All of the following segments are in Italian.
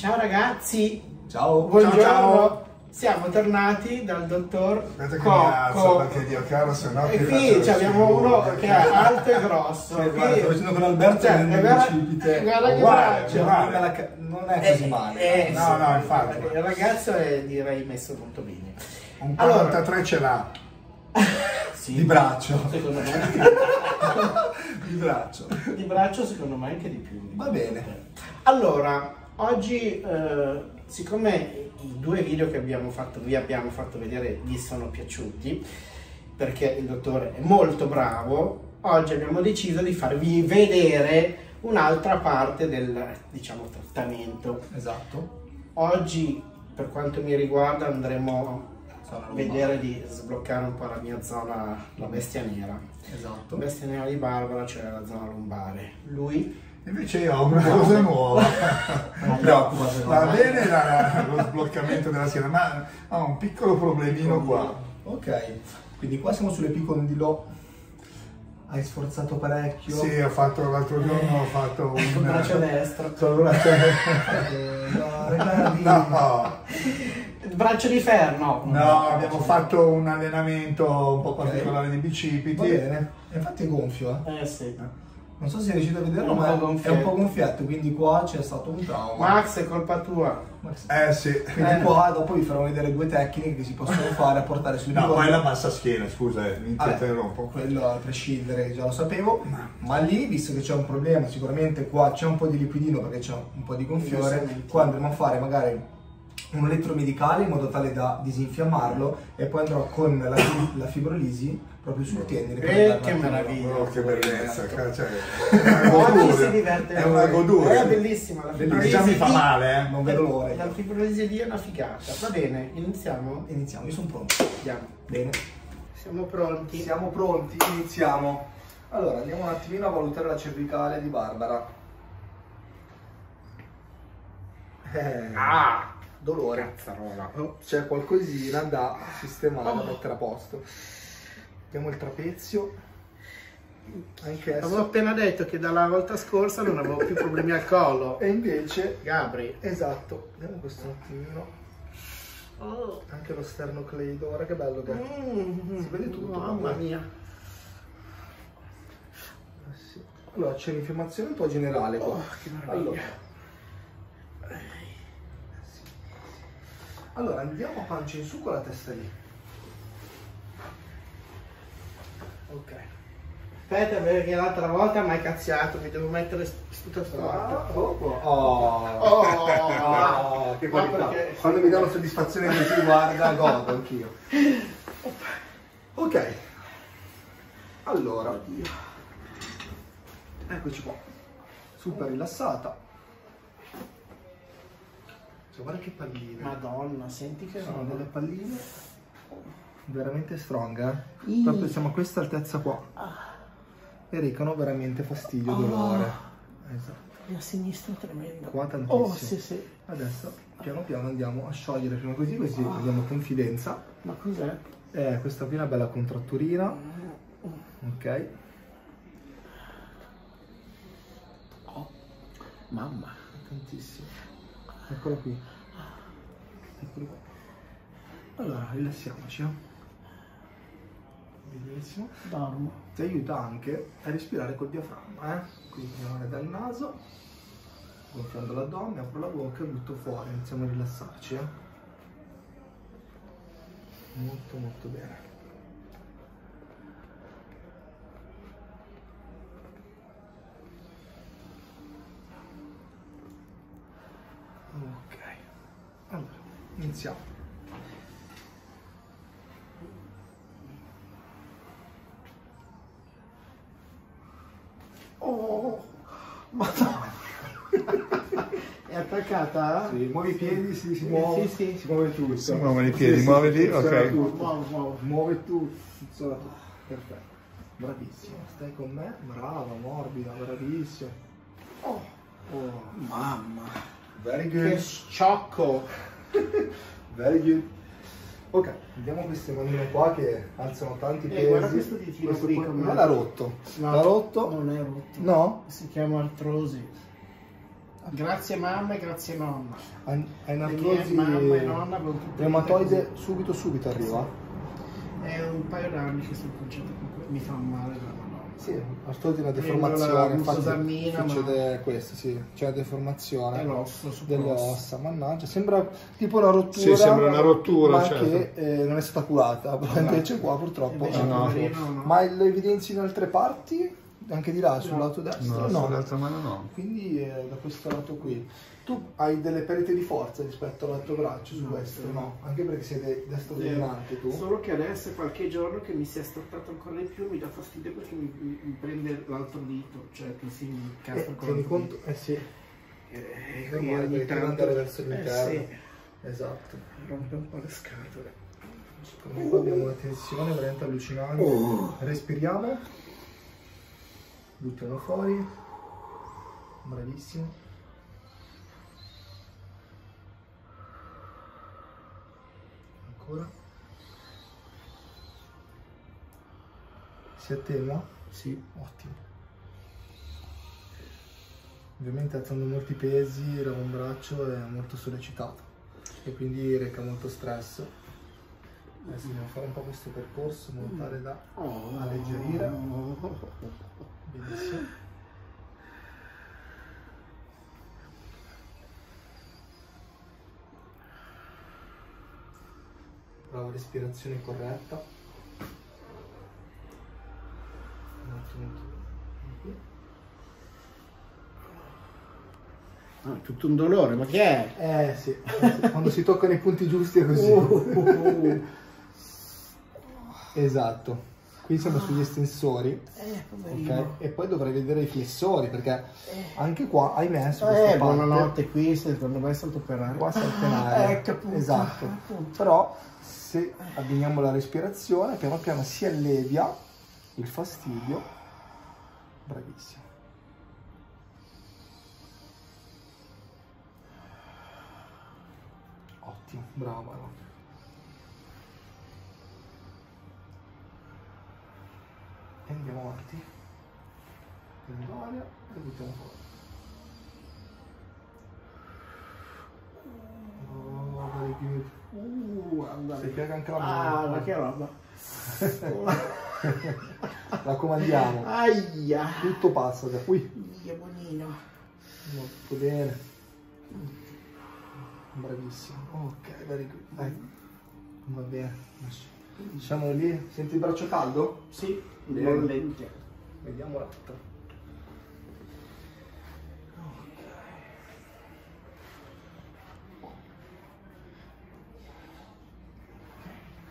Ciao ragazzi, Ciao. buongiorno. Ciao, ciao. Siamo tornati dal dottor Aspetta che mi alzo Cocco. perché Dio caro, se no E qui abbiamo uno che è alto e grosso. Qui- guarda, sto facendo con Alberto Cioè, e nel guarda- bicipite. guarda che braccio. la ca- non è così male. Eh, No, sì, no, infatti. Il ragazzo è direi messo molto bene. Un Allora- 43 ce l'ha. Sì, Di braccio. Secondo me Di braccio. di braccio secondo me anche di più. Va bene. Allora, oggi eh, siccome i due video che abbiamo fatto, vi abbiamo fatto vedere vi sono piaciuti, perché il dottore è molto bravo, oggi abbiamo deciso di farvi vedere un'altra parte del, diciamo, trattamento. Esatto. Oggi, per quanto mi riguarda, andremo a vedere di sbloccare un po' la mia zona, la bestia nera. Esatto. La bestia nera di Barbara, cioè la zona lombare. Lui Invece io ho una cosa nuova. Non preoccupa Va bene la- lo sbloccamento della schiena, ma ho un piccolo problemino qua. Ok. Quindi qua siamo sull'epicondilo. Hai sforzato parecchio. Sì, ho fatto l'altro giorno, ho fatto il un... braccio destro. Solo un braccio- Eh, no, regali. No, Il braccio di ferro, no. no, abbiamo fatto un allenamento un po' particolare di Va bicipiti. bene. E Infatti è gonfio, eh. Eh sì. Non so se riuscite a vederlo, un ma è un po' gonfietto, quindi qua c'è stato un trauma. Max, è colpa tua. Max- Eh sì. Quindi Eh. qua dopo vi farò vedere due tecniche che si possono fare a portare sul No, poi la bassa schiena, scusa, eh, mi Vabbè, interrompo. quello a prescindere, già lo sapevo, ma lì, visto che c'è un problema, sicuramente qua c'è un po' di liquidino perché c'è un po' di gonfiore, qua andremo a fare magari un elettromedicale in modo tale da disinfiammarlo e poi andrò con la, la fibrolisi proprio sul tendine. Eh, che meraviglia. Oh, che bellezza, Ecco. cioè, è una diverte. È una goduria. È bellissima la Bellissima. Già mi fa male, eh. Non vedo l'ora. La fibrolisi lì è una figata. Va bene, iniziamo? Iniziamo, io sono pronto. Andiamo. Bene. Siamo pronti. Siamo pronti, iniziamo. Allora, andiamo un attimino a valutare la cervicale di Barbara. Eh, Ah! dolore. Cazzarola. Oh, C'è qualcosina da sistemare, da mettere a posto. Vediamo il trapezio. Anche Avevo esso. appena detto che dalla volta scorsa non avevo più problemi al collo. E invece, Gabri. esatto, vediamo questo un attimino. Oh. Anche lo sternocleido, guarda che bello che è. Mm, Si vede tutto, Mamma mia. Eh sì. Allora, c'è l'infiammazione un po' generale qua. Oh, che meraviglia. allora. Allora, andiamo a pancia in su con la testa lì. Ok. Aspetta perché l'altra volta mi hai cazziato, mi devo mettere tutta Ah, storta. oh, oh. Oh, Ah, che qualità. perché- Quando mi danno soddisfazione così, guarda, godo anch'io. Ok. Allora. Eccoci qua. Super rilassata. Cioè, guarda che palline. Madonna, senti che Sono delle palline veramente strong, eh? Proprio siamo a questa altezza qua. E recano veramente fastidio, dolore. Esatto. E a sinistra tremendo. Qua tantissimo. Oh, sì, sì. Adesso piano piano andiamo a sciogliere prima così, così prendiamo confidenza. Ma cos'è? Eh, questa qui è una bella contratturina. Ok. Oh, mamma. Tantissimo. Eccola qui. Eccolo qua. Allora, rilassiamoci. eh. Benissimo. Dormo. Ti aiuta anche a respirare col diaframma, eh? Quindi prendiamo dal naso, gonfiando l'addome, apro la bocca e butto fuori, iniziamo a rilassarci, eh? Molto molto bene. Ok, allora, iniziamo. Oh, madonna. È attaccata? Sì, muovi i piedi, si, si Sì, muove, sì, sì. si muove tutto. Si muovono i piedi, muovili, funziona ok. tutto. Wow, wow. Muove tutto, funziona tutto. Perfetto. Bravissimo, stai con me? Brava, morbida, bravissimo. Oh, Oh, mamma. very Che good. sciocco. Very good. Ok, vediamo queste manine qua che alzano tanti Eh, pesi. guarda questo ditino Questo qui qua- com'è. Ma l'ha rotto. No, l'ha rotto? Non è rotto. No? Si chiama artrosi. Grazie mamma e grazie nonna. Hai un'artrosi mamma e nonna reumatoide subito subito arriva? È un paio d'anni che sto concetto con que- mi fa male la Madonna. Sì, artrosi è una deformazione, infatti busosammina, succede questo, sì, c'è una deformazione delle ossa, mannaggia, sembra tipo una rottura, Sì, sembra una rottura, ma certo. che eh, non è stata curata, però invece qua purtroppo Invece poverino, no. Ma le evidenzi in altre parti? Anche di là, sul lato destro? No, sull'altra mano no. Quindi eh, da questo lato qui. Tu hai delle perdite di forza rispetto all'altro braccio su No, questo? sì. No, anche perché sei de- destro dominante tu. Solo che adesso è qualche giorno che mi si è stortato ancora di più mi dà fastidio perché mi, mi- mi prende l'altro dito, cioè che si incastra Eh, con l'altro conto? Eh sì, dito. Eh, qui ogni perché tanto andare verso eh, l'interno. sì, esatto. rompe un po' le scatole. Comunque abbiamo una tensione veramente allucinante. Respiriamo. Buttiamo fuori. Bravissimo. Ancora. Si attenua? Sì. Ottimo. Ovviamente alzando molti pesi l'avambraccio è molto sollecitato e quindi reca molto stress. Adesso dobbiamo fare un po' questo percorso in modo tale da alleggerire. Benissimo. Brava respirazione corretta. Molto molto bene. Ah, è tutto un dolore, ma che è? Eh sì, eh sì, quando si toccano i punti giusti è così. Uh. Esatto. Qui siamo sugli estensori, Eh, ok? poverino. E poi dovrei vedere i flessori, perché anche qua, ahimè, su Eh, questa parte, buonanotte, qui secondo me è stato operato. qua si altenaria. Ecco, appunto, Esatto. appunto. Però se abbiniamo la respirazione, piano piano si allevia il fastidio. Bravissimo. Ottimo, bravo. E andiamo avanti. Prendo aria e buttiamo fuori. Oh. Uh, guarda. Si piega anche la Ah, mano. ma che roba. Raccomandiamo, Aia. tutto passa da qui. Che buonino. Molto bene. Bravissimo. Ok, very good. Dai. Va bene. Lasciamolo lì. Senti il braccio caldo? Sì, bollente. Vediamo l'altro.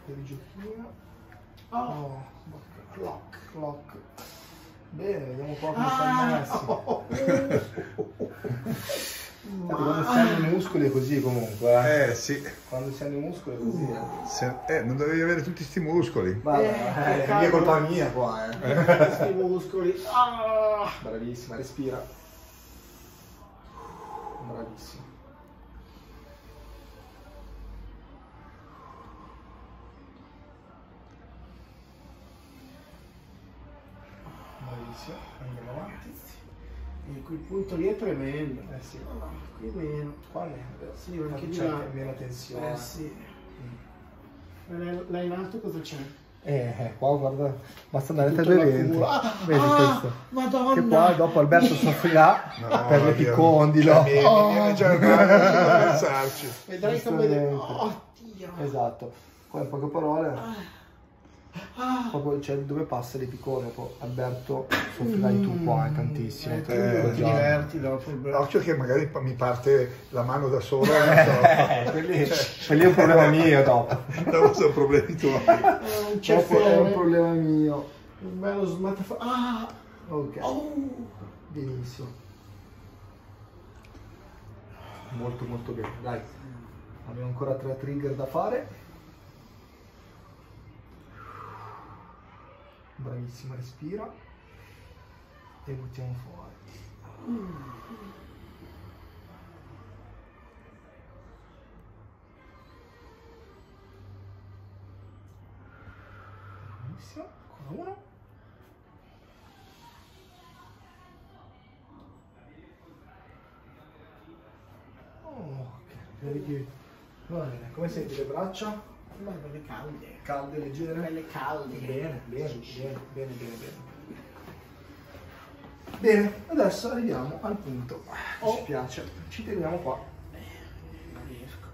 Il giochino. Oh, lock, lock. Bene, vediamo qua come Ah, stanno messi. Senti, Quando si hanno i muscoli è così comunque, eh. Eh sì, Quando si hanno i muscoli è così, eh. Se- eh, non dovevi avere tutti sti muscoli. Guarda, Eh, eh, è colpa mia qua, eh. Questi muscoli. Ah. Bravissima, respira. Bravissima. Bravissima, andiamo avanti. E quel punto lì è tremendo. Eh sì, Qui meno. qua ne Sì, ma anche c'è meno tensione. Eh sì. Ma là- in alto cosa c'è? Eh, eh, qua guarda, basta andare Tutto tra la due venti. cura. Ah, Vedi ah, questo? Madonna. Che qua dopo Alberto soffrirà No, per le già male a pensarci. Vedrai come... Oh, Dio. Esatto. Poi in poche parole, Ah. Proprio c'è dove passa l'epicone, Alberto soffrirai tu qua, è tantissimo. Eh, Eh, ti diverti dopo il braccio. Occhio che magari mi parte la mano da sola non Eh, quelli, quelli è un problema mio dopo. so, dopo sono problemi tuoi. Eh, Dopo è un problema mio. Un bello smattafo. Ah. Ok, Oh. benissimo. Molto molto bene, dai. Abbiamo ancora tre trigger da fare. Bravissima, respira. E buttiamo fuori. Benissimo, ancora uno. Very good. Va bene, come senti le braccia? Ma belle calde. Calde, leggere? Belle calde. Bene, bene, bene, bene, bene, bene. Bene, adesso arriviamo al punto Oh. ci piace. Ci teniamo qua. Non riesco.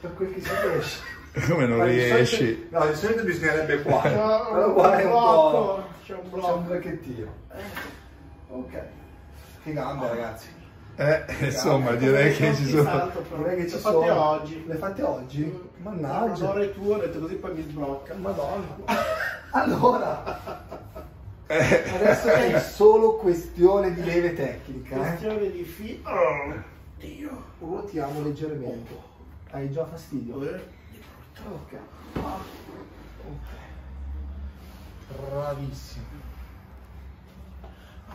Per quel che si riesce. Come non Ma di riesci? solito- no, di solito bisognerebbe qua. No, Però qua è un blocco, po'. c'è un C'è un blocco. blocchettino. Ok. Che gambe ragazzi. Eh, insomma, direi che ci sono... Direi che ci Le sono. fatte oggi. Le fate oggi? Mm. Mannaggia. Un'ora e tu ho detto così poi mi sblocca. Madonna. Allora, Eh, adesso è solo questione di leve tecnica. Eh? Questione di fi... Oh, Dio. Ruotiamo leggermente. Hai già fastidio? Eh, Ok. Ok. Bravissimo.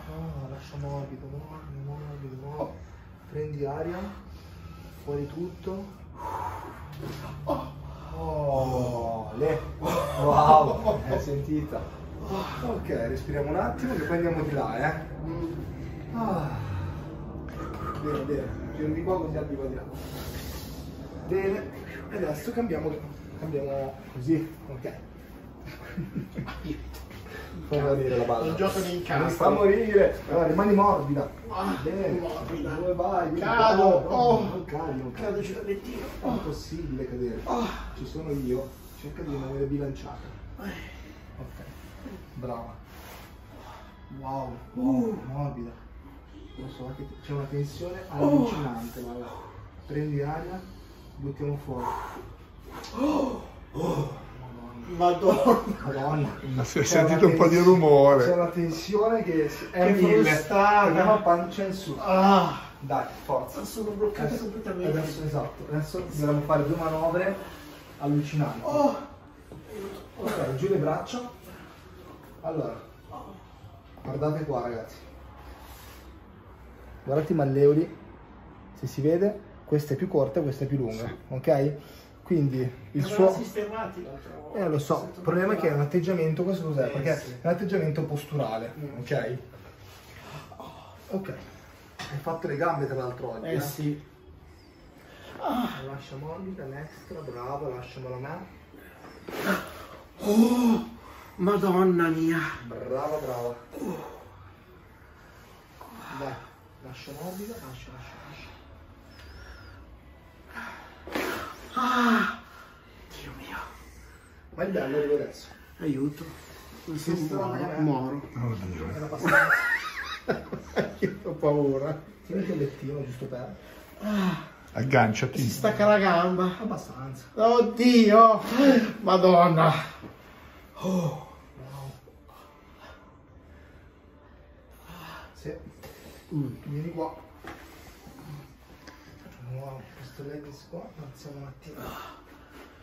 Ah, lascia morbido, morbido, morbido, morbido. Prendi aria, fuori tutto. Oh, le. Wow, hai sentita? Ok, respiriamo un attimo che poi andiamo di là, eh. Ah. Bene, bene, giro di qua così arrivo di là. Bene, e adesso cambiamo, cambiamo così, ok. Fa morire la palla. Non giocano in casa. Mi fa morire. Allora, rimani morbida. Ah, Bene. morbida. Dove vai? Vieni Cado. Oh. Non cadi, non cadi. Cadoci dal lettino. È impossibile cadere. Ci sono io. Cerca di rimanere bilanciata. Ok. Brava. Wow. wow. Morbida. Lo so che c'è una tensione allucinante. Guarda. Prendi aria, buttiamo fuori. Madonna. Madonna. si è sentito un po' di rumore. C'è una tensione che è Che frustata. Andiamo a pancia in su. Ah, Dai, forza. sono bloccato Adesso, completamente. adesso, esatto. Adesso dobbiamo fare due manovre allucinanti. Oh, Ok, giù le braccia. Allora, guardate qua ragazzi. Guardate i malleoli. Se si vede, questa è più corta e questa è più lunga. Ok? Quindi il suo... sistemati l'altra volta. Eh lo so, il problema è che è un atteggiamento, questo cos'è? Eh, Perché sì. è un atteggiamento posturale, Mm. ok? Ok. Hai fatto le gambe tra l'altro oggi. Eh sì. Lascia morbida, destra, bravo, lasciamela a me. Oh, madonna mia. Brava, brava. Dai, lascia morbida, lascia, lascia, lascia. Ah. Ma è bello, arrivo adesso. Aiuto. Non so Sì, muoro. sta- muoro. Oddio. Era abbastanza. Io ho paura. Tieniti il lettino, giusto per... Si Agganciati. stacca la gamba. Abbastanza. Oddio. Madonna. Bravo. Sì. Mm. Vieni qua. Wow, questo leggings qua, alziamo un attimo.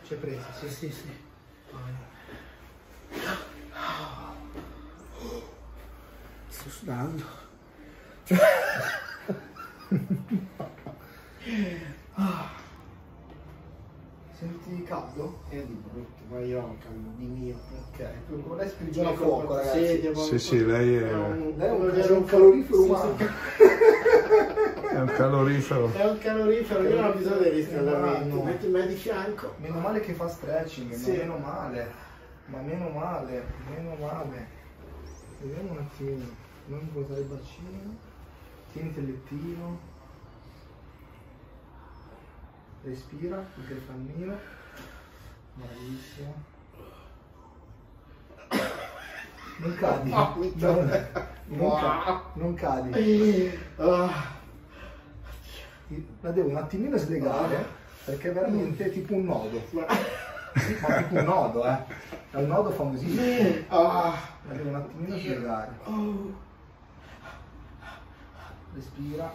C'è presa, sì, sì, sì. Sto sudando. Senti caldo? È di brutto, ma io ho caldo di mio. Ok, con lei spingiamo a fuoco, ragazzi. Sedia, Sì, sì, lei è- Lei è un, è un calorifero umano. sì. È un calorifero. È un calorifero, io non ho bisogno del riscaldamento. Metti me di fianco. Meno male che fa stretching, Sì. meno male. Ma meno male, meno male. Vediamo un attimino. Non ruotare il bacino. Tieniti il lettino. Respira, il greffannino. Bravissimo. Non cadi. No, non, non ca- non cadi. Ah, La devo un attimino slegare perché è veramente tipo un nodo. ma- Ma tipo un nodo, eh. È un nodo famosissimo. ah. La devo un attimino slegare. Oh. Respira.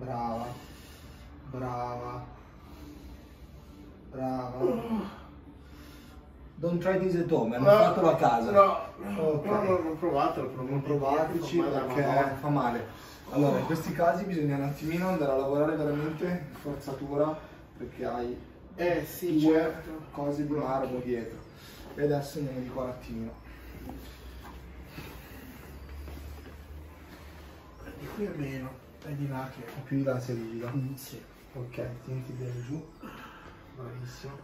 Brava. Brava. Brava. Don't try this at home, hanno fatto a casa. No, Ok. no, no, provato, l'ho provato. Non provateci Fa perché Madonna. fa male. Allora, in questi casi bisogna un attimino andare a lavorare veramente forzatura perché hai Eh sì, due certo. cose di marmo dietro. E adesso andiamo di qua un attimino. Di qui è meno. È di là che... più di là sei rigido. Mm, sì. Ok, tienti bene giù. Bravissimo.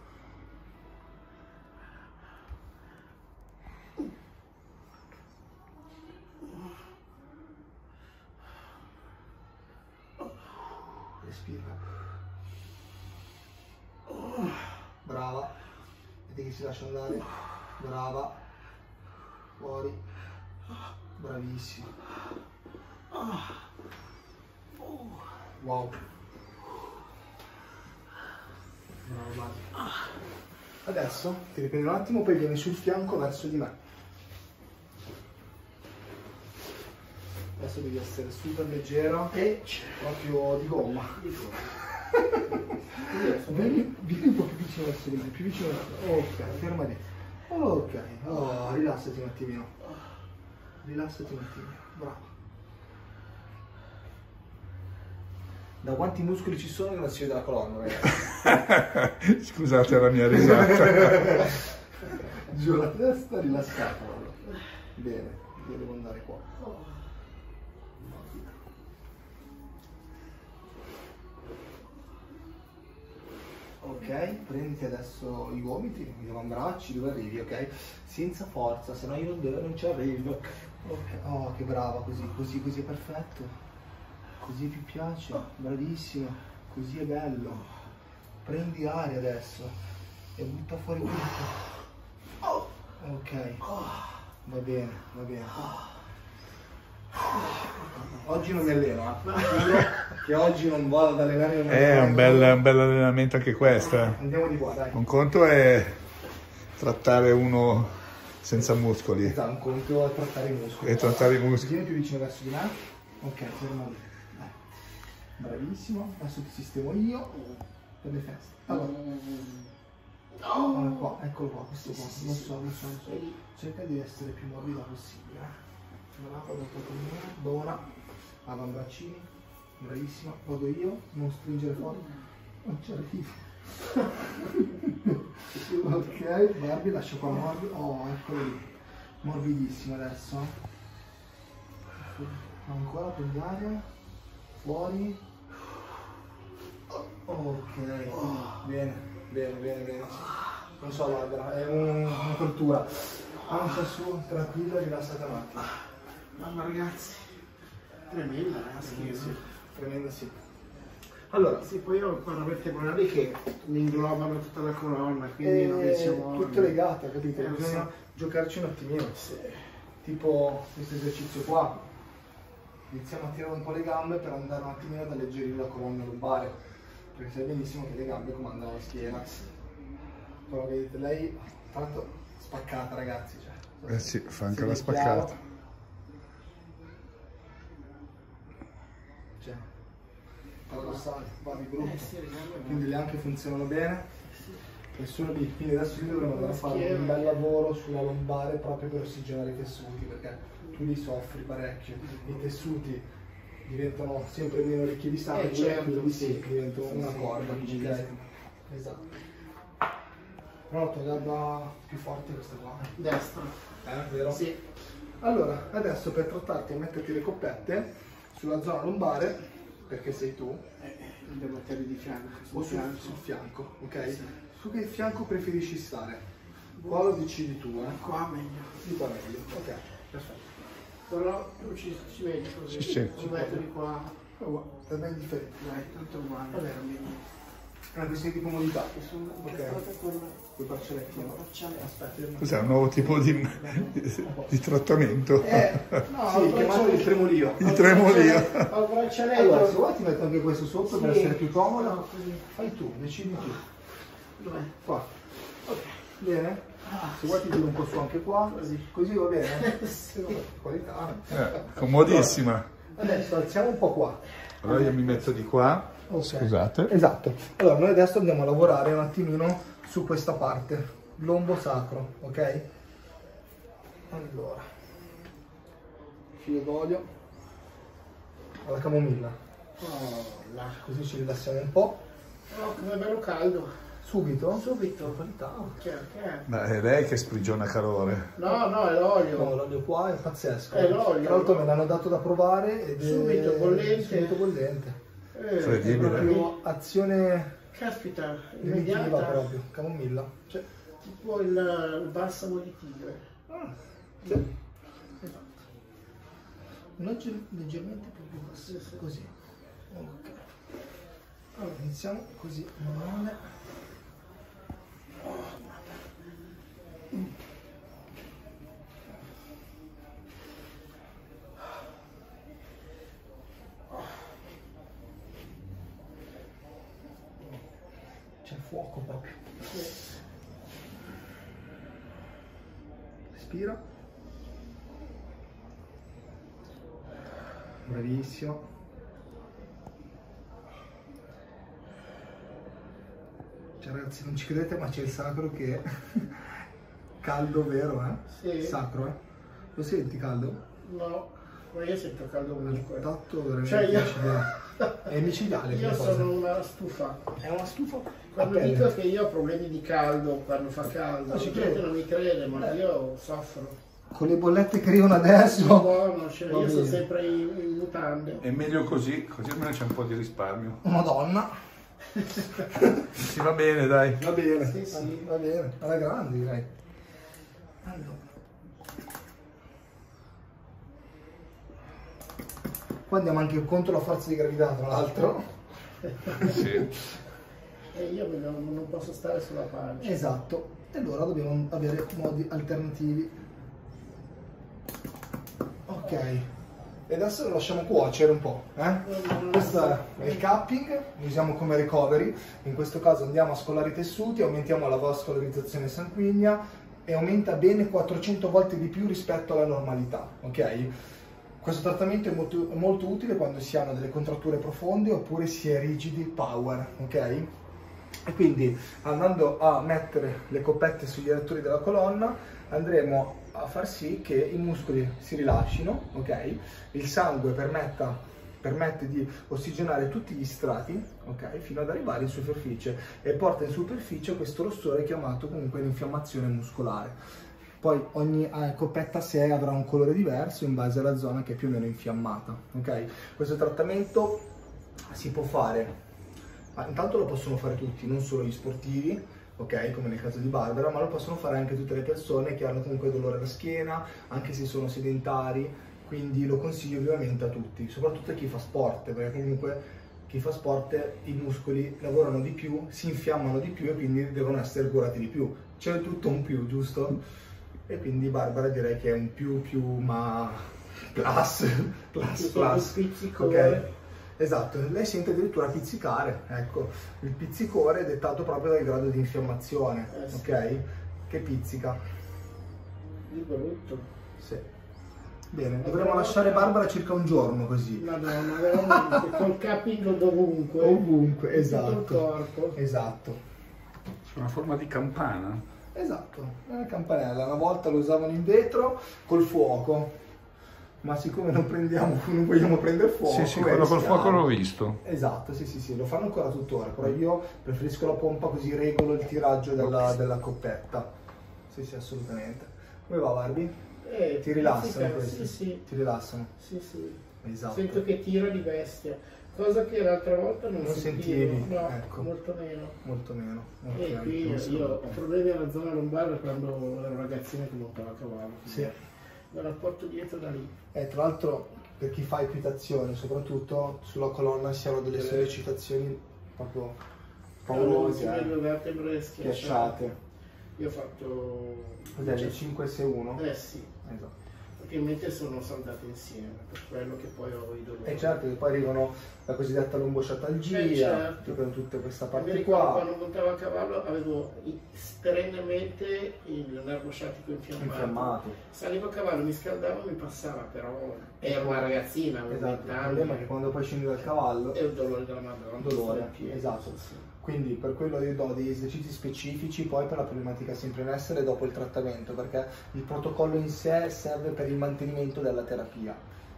Respira. Brava. Vedi che si lascia andare. Brava. Fuori. Bravissimo. Wow. Bravo Mario. Adesso ti riprendi un attimo, poi vieni sul fianco verso di me. Adesso devi essere super leggero E proprio di gomma. Vieni, vieni un po' più vicino verso di me, più vicino. Ok, ferma lì. Ok, oh, rilassati un attimino. Rilassati un attimino, bravo. Da quanti muscoli ci sono che non si vede la colonna, ragazzi? Scusate la mia risata. Giù la testa, rilassata. Bene, io devo andare qua. Ok, prenditi adesso i gomiti, gli avambracci, dove arrivi, ok? Senza forza, se no io non, devo- non ci arrivo. Ok, oh che brava, così, così, così è perfetto. Così più piace, bravissima, così è bello. Prendi aria adesso e butta fuori tutto. Ok, va bene, va bene. Oggi non mi alleno, eh. Che oggi non vado ad allenare. È un vado- bel, un bel allenamento anche questo. eh. Andiamo di qua, dai. Un conto è trattare uno senza muscoli Esatto, un conto è trattare i muscoli. e trattare i muscoli. Vieni più vicino verso di me. Ok, fermo lì. Bravissimo. Adesso ti sistemo io per le feste. Allora, allora qua, eccolo qua, questo qua. Lo so, lo so, lo so. Cerca di essere più morbida possibile. Brava. Buona. Avambraccini. Bravissima. Vado io. Non stringere fuori. Non c'è arrivo. ok, Barbie, lascia qua morbido. Oh, eccolo lì. Morbidissimo adesso. Ancora prendi aria. Fuori. Ok. Bene, bene, bene, bene. Non so Barbara, è un- una tortura. Pancia su, tranquilla, rilassata un attimo. Mamma ragazzi, tremenda ragazzi. Sì, tremenda sì. Allora, Sì, poi ho paravertebrali che mi inglobano tutta la colonna, quindi non è siamo... Eh, tutto legato, capito? Eh, Bisogna sì. giocarci un attimino. Tipo questo esercizio qua. Iniziamo a tirare un po' le gambe per andare un attimino ad alleggerire la colonna lombare. Perché sai benissimo che le gambe comandano la schiena. Però vedete, lei tanto spaccata ragazzi. Cioè, Eh sì, fa anche la vede chiaro. spaccata. Cioè, paradossale, va di brutto. Eh Quindi le anche funzionano bene. E sono lì, quindi adesso io dovremmo andare a fare un bel lavoro sulla lombare proprio per ossigenare i tessuti, perché tu li soffri parecchio. I tessuti diventano sempre meno ricchi di sangue, Eh, certo, quindi sì. sì, diventano una corda, ok? Esatto. Però la gamba più forte questa qua. Destra. Eh, vero? Sì. Allora, adesso per trattarti e metterti le coppette sulla zona lombare, perché sei tu, Eh, devo mettere di fianco. o sul sul, fianco. sul fianco, ok? Sì. Su che fianco preferisci stare? Qua lo decidi tu, eh? Qua meglio. Di qua meglio. Ok, perfetto. Però tu ci, ci vedi così. Sì, sì. Ci metto di qua. Oh, è ben differente. Dai, tanto uguale. Va bene. Bene. È una questione di comodità. Mi sono Ok. incastrata con Quei braccialetti, no? Cos'è un nuovo tipo di, di trattamento? Eh, No, sì, il chiamato il tremolio. Il tremolio. Al braccialetto. Allora, se vuoi ti metto anche questo sotto per Sì. essere più comodo. No, così. Fai tu, decidi tu. Dov'è? Qua. Ok. Bene? Ah, Se vuoi ti tiro un po' su anche qua. Così. Così va bene? Qualità. Eh, comodissima. Adesso alziamo un po' qua. Allora io mi metto di qua. Ok. Scusate. Esatto. Allora, noi adesso andiamo a lavorare un attimino su questa parte, lombo sacro, ok? Allora, filo d'olio alla camomilla, Oh, là. così ci rilassiamo un po'. Oh, come bello caldo. Subito? Subito. Chiaro. Ma è lei che sprigiona calore. No, no, è No, l'olio. l'olio qua è pazzesco. È l'olio. Tra l'altro me l'hanno dato da provare ed è Subito bollente. Subito bollente. Eh, È Incredibile. proprio azione Caspita, immediata. proprio, camomilla. Cioè, Tipo il, il balsamo di tigre. sì. Esatto. Legger- leggermente più basso, così. Ok. Allora, iniziamo così, manuale. C'è fuoco proprio. Respira. Bravissimo. Cioè ragazzi non ci credete ma c'è il sacro che è caldo vero eh? Sì. Sacro eh? Lo senti caldo? No, ma io sento caldo Il ovunque. tatto veramente Cioè, io- micidiale. È micidiale Io sono una stufa. È una stufa Quando dico che io ho problemi di caldo, quando fa caldo, la gente non mi crede, ma Eh. io soffro. Con le bollette che arrivano adesso. Buono, cioè, io sono sempre in, in mutande. È meglio così, così almeno c'è un po' di risparmio. Madonna. Sì, va bene, dai. Va bene. Sì, sì. Va bene. Alla grande direi. Allora. Qua andiamo anche contro la forza di gravità, tra l'altro. Sì. E io mi- non, non posso stare sulla pancia. Esatto. E allora dobbiamo avere modi alternativi. Ok. E adesso lo lasciamo cuocere un po'. Eh? Questo è il cupping, lo usiamo come recovery. In questo caso andiamo a scolare i tessuti, aumentiamo la vascolarizzazione sanguigna e aumenta bene 400 volte di più rispetto alla normalità. Ok? Questo trattamento è molto, molto utile quando si hanno delle contratture profonde oppure si è rigidi power. Ok? E quindi andando a mettere le coppette sugli erettori della colonna andremo a far sì che i muscoli si rilascino, ok? Il sangue permetta, permette di ossigenare tutti gli strati, ok? Fino ad arrivare in superficie e porta in superficie questo rossore chiamato comunque l'infiammazione muscolare. Poi ogni eh, coppetta a sé avrà un colore diverso in base alla zona che è più o meno infiammata, ok? Questo trattamento si può fare intanto lo possono fare tutti, non solo gli sportivi, ok, come nel caso di Barbara, ma lo possono fare anche tutte le persone che hanno comunque dolore alla schiena, anche se sono sedentari, quindi lo consiglio vivamente a tutti, soprattutto a chi fa sport, perché comunque chi fa sport i muscoli lavorano di più, si infiammano di più e quindi devono essere curati di più. C'è tutto un più, giusto? E quindi Barbara direi che è un più più ma plus, plus, plus. Ok? Esatto, lei sente addirittura pizzicare, ecco, il pizzicore è dettato proprio dal grado di infiammazione, Eh sì. ok? Che pizzica. Di brutto. Sì. Bene, dovremmo lasciare Barbara circa un giorno così. Madonna, veramente, col capping dovunque. Ovunque, esatto. corpo. Esatto. C'è una forma di campana. Esatto, è una campanella, una volta lo usavano in vetro col fuoco, ma siccome non prendiamo, non vogliamo prendere fuoco. sì, sì, è quello col fuoco l'ho visto. Esatto, sì, sì, sì, lo fanno ancora tuttora, però io preferisco la pompa così regolo il tiraggio della, della coppetta. Sì, sì, assolutamente. Come va Barbie? Eh, Ti rilassano questi? Sì, sì, Ti rilassano? sì, sì. Esatto. Sento che tira di bestia, cosa che l'altra volta non, Non sentivo. sentivi, No, ecco. molto meno. Molto meno. Ok, e qui io ho problemi alla zona lombarda quando ero ragazzino che montavo a cavallo. Sì. Me la porto dietro da lì. E tra l'altro per chi fa equitazione, soprattutto sulla colonna si hanno delle sollecitazioni proprio paurose, eh. due vertebre schiacciate. schiacciate. Io ho fatto... Cos'è le 5 se 1? Eh sì, Esatto. Praticamente sono saldate insieme, per quello che poi ho i dolori. E certo che poi arrivano la cosiddetta lombosciatalgia, Eh, certo. tutta, questa Mi parte ricordo qua. quando montavo a cavallo avevo perennemente il nervo sciatico infiammato. Infiammato. Salivo a cavallo, mi scaldavo e mi passava, però ero una ragazzina, avevo Esatto, 20 il problema è che quando poi scendi dal cavallo E il dolore della madonna. Dolore, esatto. sì. Quindi per quello io do degli esercizi specifici poi per la problematica sempre in essere dopo il trattamento, perché il protocollo in sé serve per il mantenimento della terapia.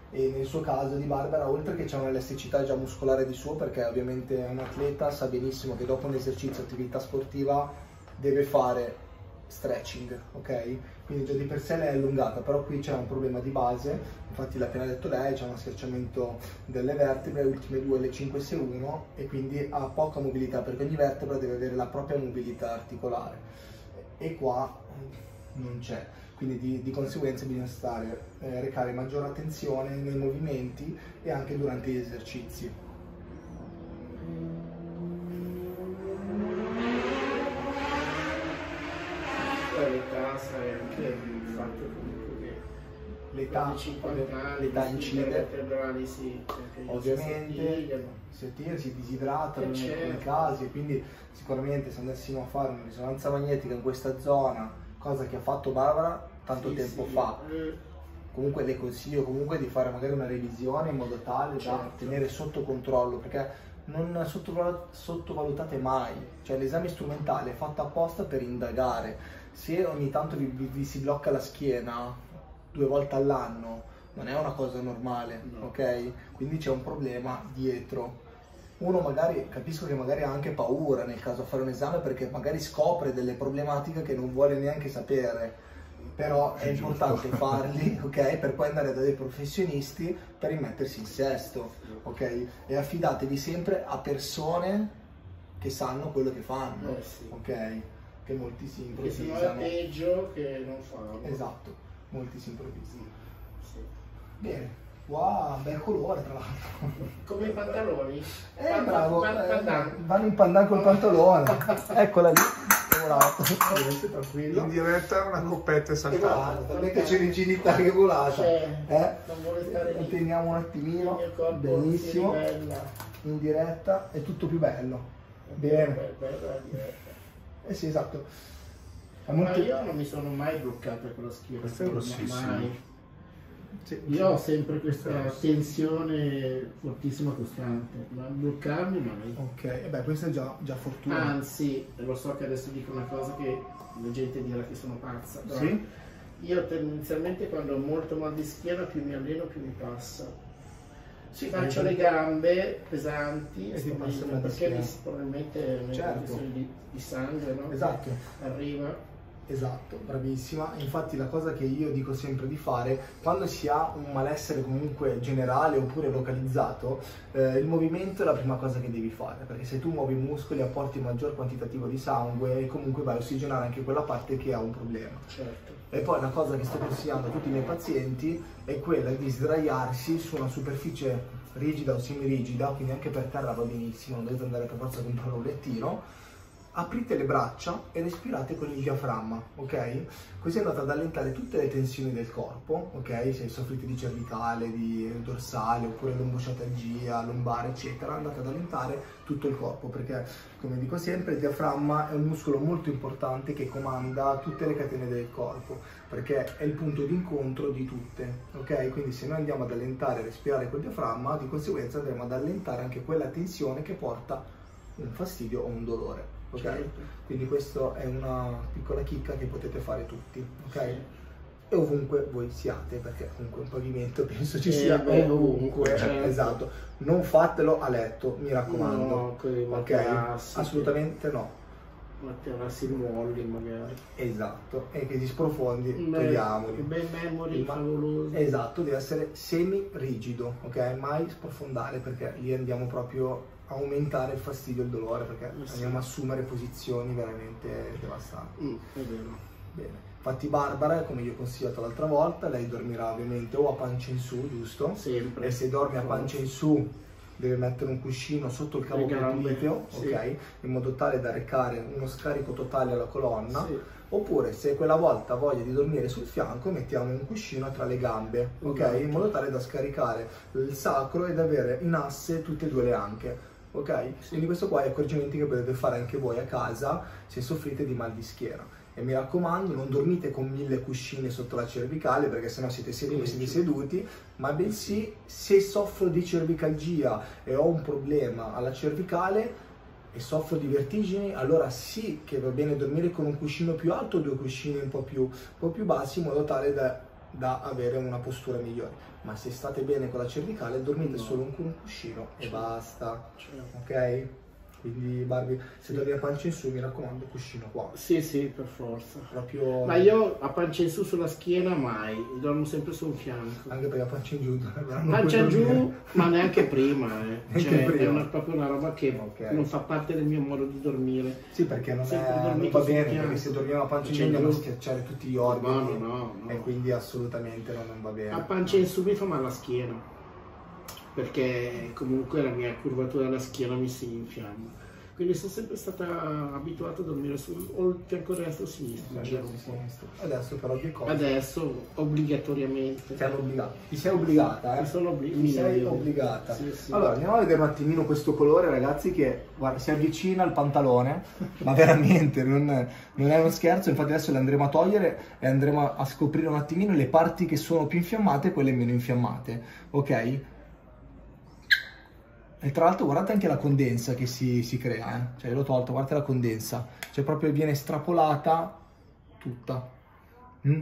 e nel suo caso di Barbara oltre che c'è un'elasticità già muscolare di suo perché ovviamente è un atleta sa benissimo che dopo un esercizio attività sportiva deve fare stretching, ok? Quindi già di per sé lei è allungata, però qui c'è un problema di base, infatti l'ha appena detto lei, c'è uno schiacciamento delle vertebre, le ultime due le 5 se 1 e quindi ha poca mobilità perché ogni vertebra deve avere la propria mobilità articolare e qua non c'è. Quindi di, di, conseguenza bisogna stare, eh, recare maggiore attenzione nei movimenti e anche durante gli esercizi. L'età sai anche il fatto comunque che l'età, 50 anni, l'età le incide. vertebrali sì, si Ovviamente si attira, si disidratano Eh, in alcuni certo. casi, quindi sicuramente se andassimo a fare una risonanza magnetica in questa zona, cosa che ha fatto Barbara tanto Sì, tempo sì. fa, Eh, comunque le consiglio comunque di fare magari una revisione in modo tale da Certo. tenere sotto controllo perché non sottovalu- sottovalutate mai cioè l'esame strumentale è fatto apposta per indagare se ogni tanto vi, vi- si blocca la schiena due volte all'anno non è una cosa normale No. ok quindi c'è un problema dietro uno magari capisco che magari ha anche paura nel caso a fare un esame perché magari scopre delle problematiche che non vuole neanche sapere però è È giusto. importante farli, ok? Per poi andare da dei professionisti per rimettersi in sesto, ok? E affidatevi sempre a persone che sanno quello che fanno, Eh, sì. ok? Che molti si Che se no è improvvisano. peggio che non farlo. Esatto, molti si improvvisano. Sì. Bene, wow, bel colore tra l'altro. Come i pantaloni. Eh, Pan- bravo, pan- eh, vanno in pandan col pantalone. Eccola lì. Veramente tranquillo. In diretta una coppetta è E saltata. talmente c'è rigidità che volata. Cioè, Eh? non vuole stare lì. teniamo un attimino, benissimo, in diretta è tutto più bello. Bene. bella la diretta. Eh sì, esatto. Ma molto... io non mi sono mai bloccato con la schiena. Questo è grossissimo. mai. sì, Io ho sempre questa Grosso. tensione fortissima costante, ma bloccarmi mai. Ok, e beh, questa è già, già fortuna. Anzi, lo so che adesso dico una cosa che la gente dirà che sono pazza, però Sì? io tendenzialmente quando ho molto mal di schiena più mi alleno più mi passa. Sì, Faccio eh, le gambe pesanti E ti passa il sto mal di perché mi, probabilmente Certo. di, di sangue, no? Esatto. Arriva. Esatto, bravissima. Infatti la cosa che io dico sempre di fare, quando si ha un malessere comunque generale oppure localizzato, eh, il movimento è la prima cosa che devi fare, perché se tu muovi i muscoli apporti maggior quantitativo di sangue e comunque vai a ossigenare anche quella parte che ha un problema. Certo. E poi una cosa che sto consigliando a tutti i miei pazienti è quella di sdraiarsi su una superficie rigida o semirigida, quindi anche per terra va benissimo, non dovete andare per forza a comprare un lettino. Aprite le braccia e respirate con il diaframma, ok? Così andate ad allentare tutte le tensioni del corpo, ok? Se soffrite di cervicale, di dorsale, oppure lombosciatalgia, lombare, eccetera, andate ad allentare tutto il corpo, perché come dico sempre il diaframma è un muscolo molto importante che comanda tutte le catene del corpo, perché è il punto di incontro di tutte, ok? Quindi se noi andiamo ad allentare e respirare col diaframma, di conseguenza andremo ad allentare anche quella tensione che porta un fastidio o un dolore, ok? Certo. Quindi questa è una piccola chicca che potete fare tutti, ok? Sì. E ovunque voi siate, perché comunque un pavimento penso ci Eh, sia beh, ovunque, certo. esatto. Non fatelo a letto, mi raccomando. No, con i ok? materassi, Assolutamente no. Materassi molli magari. Esatto. E che si sprofondi, Beh, togliamoli. Bei memory Ma- favolosi. Esatto, deve essere semi-rigido, ok? Mai sprofondare perché lì andiamo proprio aumentare il fastidio e il dolore perché Eh sì. andiamo a assumere posizioni veramente devastanti. Mm, è vero. Bene. Infatti Barbara, come gli ho consigliato l'altra volta, lei dormirà ovviamente o a pancia in su, giusto? Sempre. E se dorme a pancia in su deve mettere un cuscino sotto il cavo gluteo, sì. ok? In modo tale da recare uno scarico totale alla colonna. Sì. Oppure se quella volta ha voglia di dormire sul fianco mettiamo un cuscino tra le gambe, ok? Esatto. In modo tale da scaricare il sacro ed avere in asse tutte e due le anche, ok? Quindi questo qua è accorgimenti che potete fare anche voi a casa se soffrite di mal di schiena. E mi raccomando, non dormite con mille cuscini sotto la cervicale perché sennò siete seduti, siete seduti, ma bensì se soffro di cervicalgia e ho un problema alla cervicale e soffro di vertigini, allora sì che va bene dormire con un cuscino più alto o due cuscini un po' più, un po' più bassi in modo tale da da avere una postura migliore. Ma se state bene con la cervicale, dormite No. solo con un cuscino e basta. Certo. Ok? Quindi Barbie, se dormi a pancia in su, mi raccomando, cuscino qua. Sì, sì, per forza. Proprio... Ma io a pancia in su sulla schiena mai, dormo sempre su un fianco. Anche perché a pancia in giù... Pancia giù, ma neanche prima, eh. Neanche Cioè, è prima. una- proprio una roba che Ok. non fa parte del mio modo di dormire. Sì, perché non, è, non va bene, perché se dormiamo a pancia in giù giù. schiacciare tutti gli No, organi. no, no, no. E quindi assolutamente non, non va bene. A pancia in su mi fa male la schiena, perché comunque la mia curvatura della schiena mi si infiamma. Quindi sono sempre stata abituata a dormire sul fianco destro o sinistro. Adesso però due cose. Adesso obbligatoriamente. Ti obbligato. Ti sei obbligata, eh? Mi sono obbli- Ti sei obbligata. Sì, sì. Allora, andiamo a vedere un attimino questo colore, ragazzi, che guarda, si avvicina al pantalone, ma veramente non, non è uno scherzo. Infatti, adesso le andremo a togliere e andremo a scoprire un attimino le parti che sono più infiammate e quelle meno infiammate. Ok? E tra l'altro guardate anche la condensa che si, si crea, eh? cioè l'ho tolto, guardate la condensa, cioè proprio viene estrapolata tutta. Mm?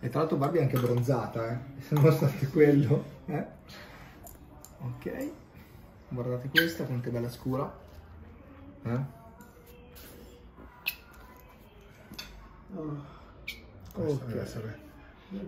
E tra l'altro Barbie è anche bronzata, eh? nonostante quello. Eh? Ok, guardate questa, quanto è bella scura. Eh? Questo Ok. deve essere-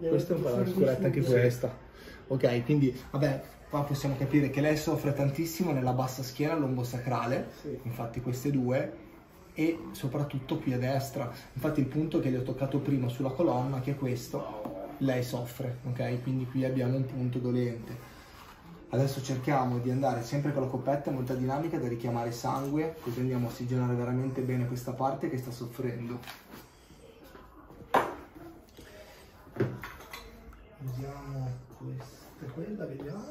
Questa è un po' la scuretta anche questa. Ok, quindi vabbè, qua possiamo capire che lei soffre tantissimo nella bassa schiena lombosacrale, Sì. infatti queste due, e soprattutto qui a destra. Infatti il punto che le ho toccato prima sulla colonna, che è questo, lei soffre, ok? Quindi qui abbiamo un punto dolente. Adesso cerchiamo di andare sempre con la coppetta molto dinamica da richiamare sangue, così andiamo a ossigenare veramente bene questa parte che sta soffrendo. Usiamo questa e quella, vediamo.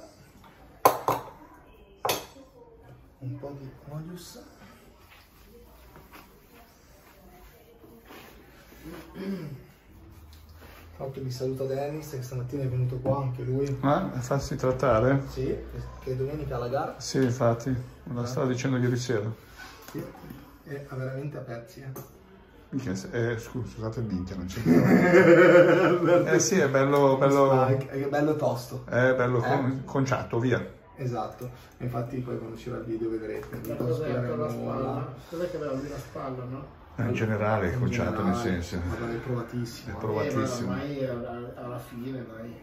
Un po' di olius. Tra l'altro vi saluta Dennis che stamattina è venuto qua anche lui. Ma farsi trattare? Sì, che domenica alla gara. Sì, infatti, me lo stavo dicendo ieri sera. Sì. E ha veramente a pezzi, eh. Minchia, eh, scusa, scusate il minchia, non c'è Eh sì, è bello, bello, Ah, è È bello tosto. bello Eh? con- conciato, via. Esatto. Infatti poi quando uscirà il video vedrete. Non cos'è per la spiegheremo spalla? nulla. Cos'è che aveva lui la spalla, no? Eh, In generale, In conciato nel generale, senso. Magari è provatissimo. È eh. provat- Eh, ma Provatissimo. ormai alla, alla fine, dai.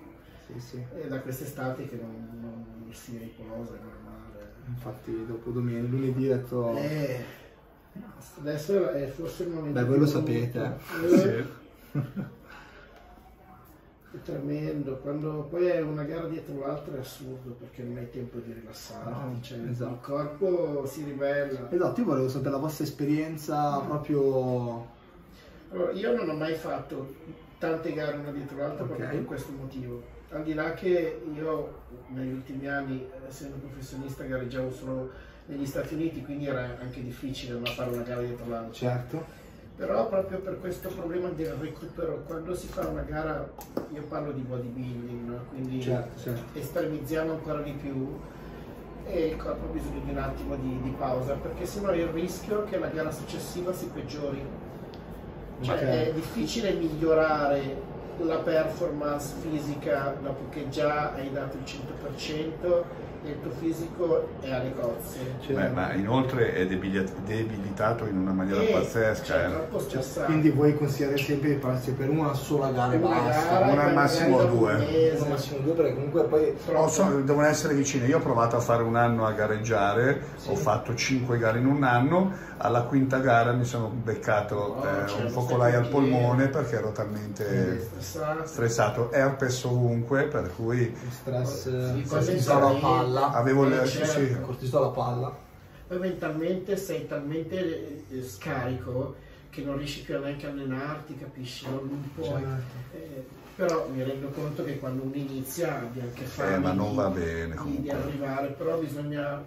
Sì, sì. È da quest'estate che non, non si riposa, è normale. Infatti dopo domenica, lunedì ho detto... Eh, adesso è forse il momento. Beh, voi lo sapete, brutto. Sì. Eh, È tremendo, quando poi è una gara dietro l'altra è assurdo perché non hai tempo di rilassare, No, cioè, esatto. il corpo si ribella. Esatto, io volevo sapere la vostra esperienza proprio... Allora, io non ho mai fatto tante gare una dietro l'altra Ok. proprio per questo motivo. Al di là che io negli ultimi anni, essendo professionista, gareggiavo solo negli Stati Uniti, quindi era anche difficile no, fare una gara dietro l'altra. Certo. Però proprio per questo problema del recupero, quando si fa una gara, io parlo di bodybuilding, no? quindi Certo, certo. estremizziamo ancora di più e il corpo ha bisogno di un attimo di, di pausa, perché sennò il rischio che la gara successiva si peggiori. Cioè Ok. è difficile migliorare la performance fisica dopo che già hai dato il 100% e il tuo fisico è alle cozze. Cioè, Beh, ma inoltre è debili- debilitato in una maniera E, pazzesca. cioè, eh. troppo cioè, stressato. quindi voi consigliate sempre di farsi per una sola gara Una basta. gara, una al massimo due. Una massimo due perché comunque poi... Oh, so- devono essere vicine. Io ho provato a fare un anno a gareggiare, ho fatto 5 gare in un anno. Alla quinta gara mi sono beccato Oh, eh, cioè, un focolaio al polmone perché ero talmente stressato. stressato. Herpes ovunque, per cui stress, Sì, eh, poi cortisolo a mentalmente- palla. avevo le... Eh, sì, certo. sì. Cortisolo a palla. Poi mentalmente sei talmente eh, scarico che non riesci più a neanche allenarti, capisci? Non, non puoi. Certo. Eh, però mi rendo conto che quando uno inizia abbia anche fame Eh, ma non di- va bene di, arrivare, però bisogna,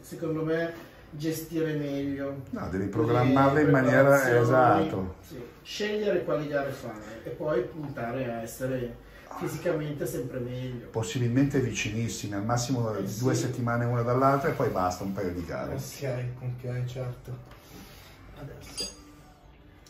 secondo me, gestire meglio. No, devi le programmarle in maniera esatto. sì. Scegliere quali gare fare e poi puntare a essere fisicamente sempre meglio. Possibilmente vicinissime, al massimo Eh, sì. due settimane una dall'altra e poi basta, un paio di gare. Ok, ok, certo. Adesso.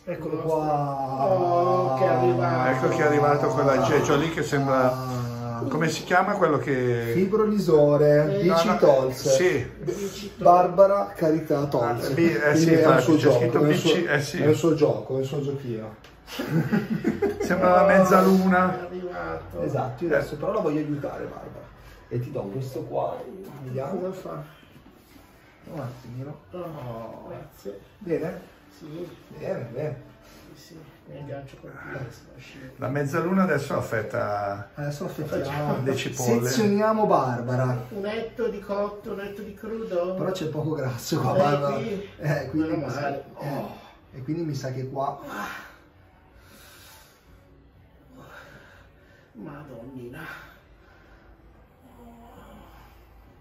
Eccolo qua. Oh, che è arrivato. Ecco che è arrivato quell'aggeggio lì che sembra... Ah. Come si chiama quello che... Fibrolisore, Eh, bici no, no, Tolse. Sì, Barbara Carità Tolse. Ah, bi- eh sì, è un infatti, suo gioco, è un bici, suo- eh sì. È il suo gioco, è il suo giochino. sembra la È mezzaluna. arrivato. Esatto, io adesso però la voglio aiutare Barbara. E ti do questo qua. Vediamo. Cosa fa? Un attimino. Oh, grazie. Bene? Sì, Bene, bene. sì, sì. Mi aggancio con il La mezzaluna adesso affetta Adesso affettiamo. le cipolle. Sezioniamo Barbara. Un etto di cotto, un etto di crudo. Però c'è poco grasso qua, Eh, Barbara. Eh, quindi mi sa- male. eh, Oh. E quindi mi sa che qua. Madonnina.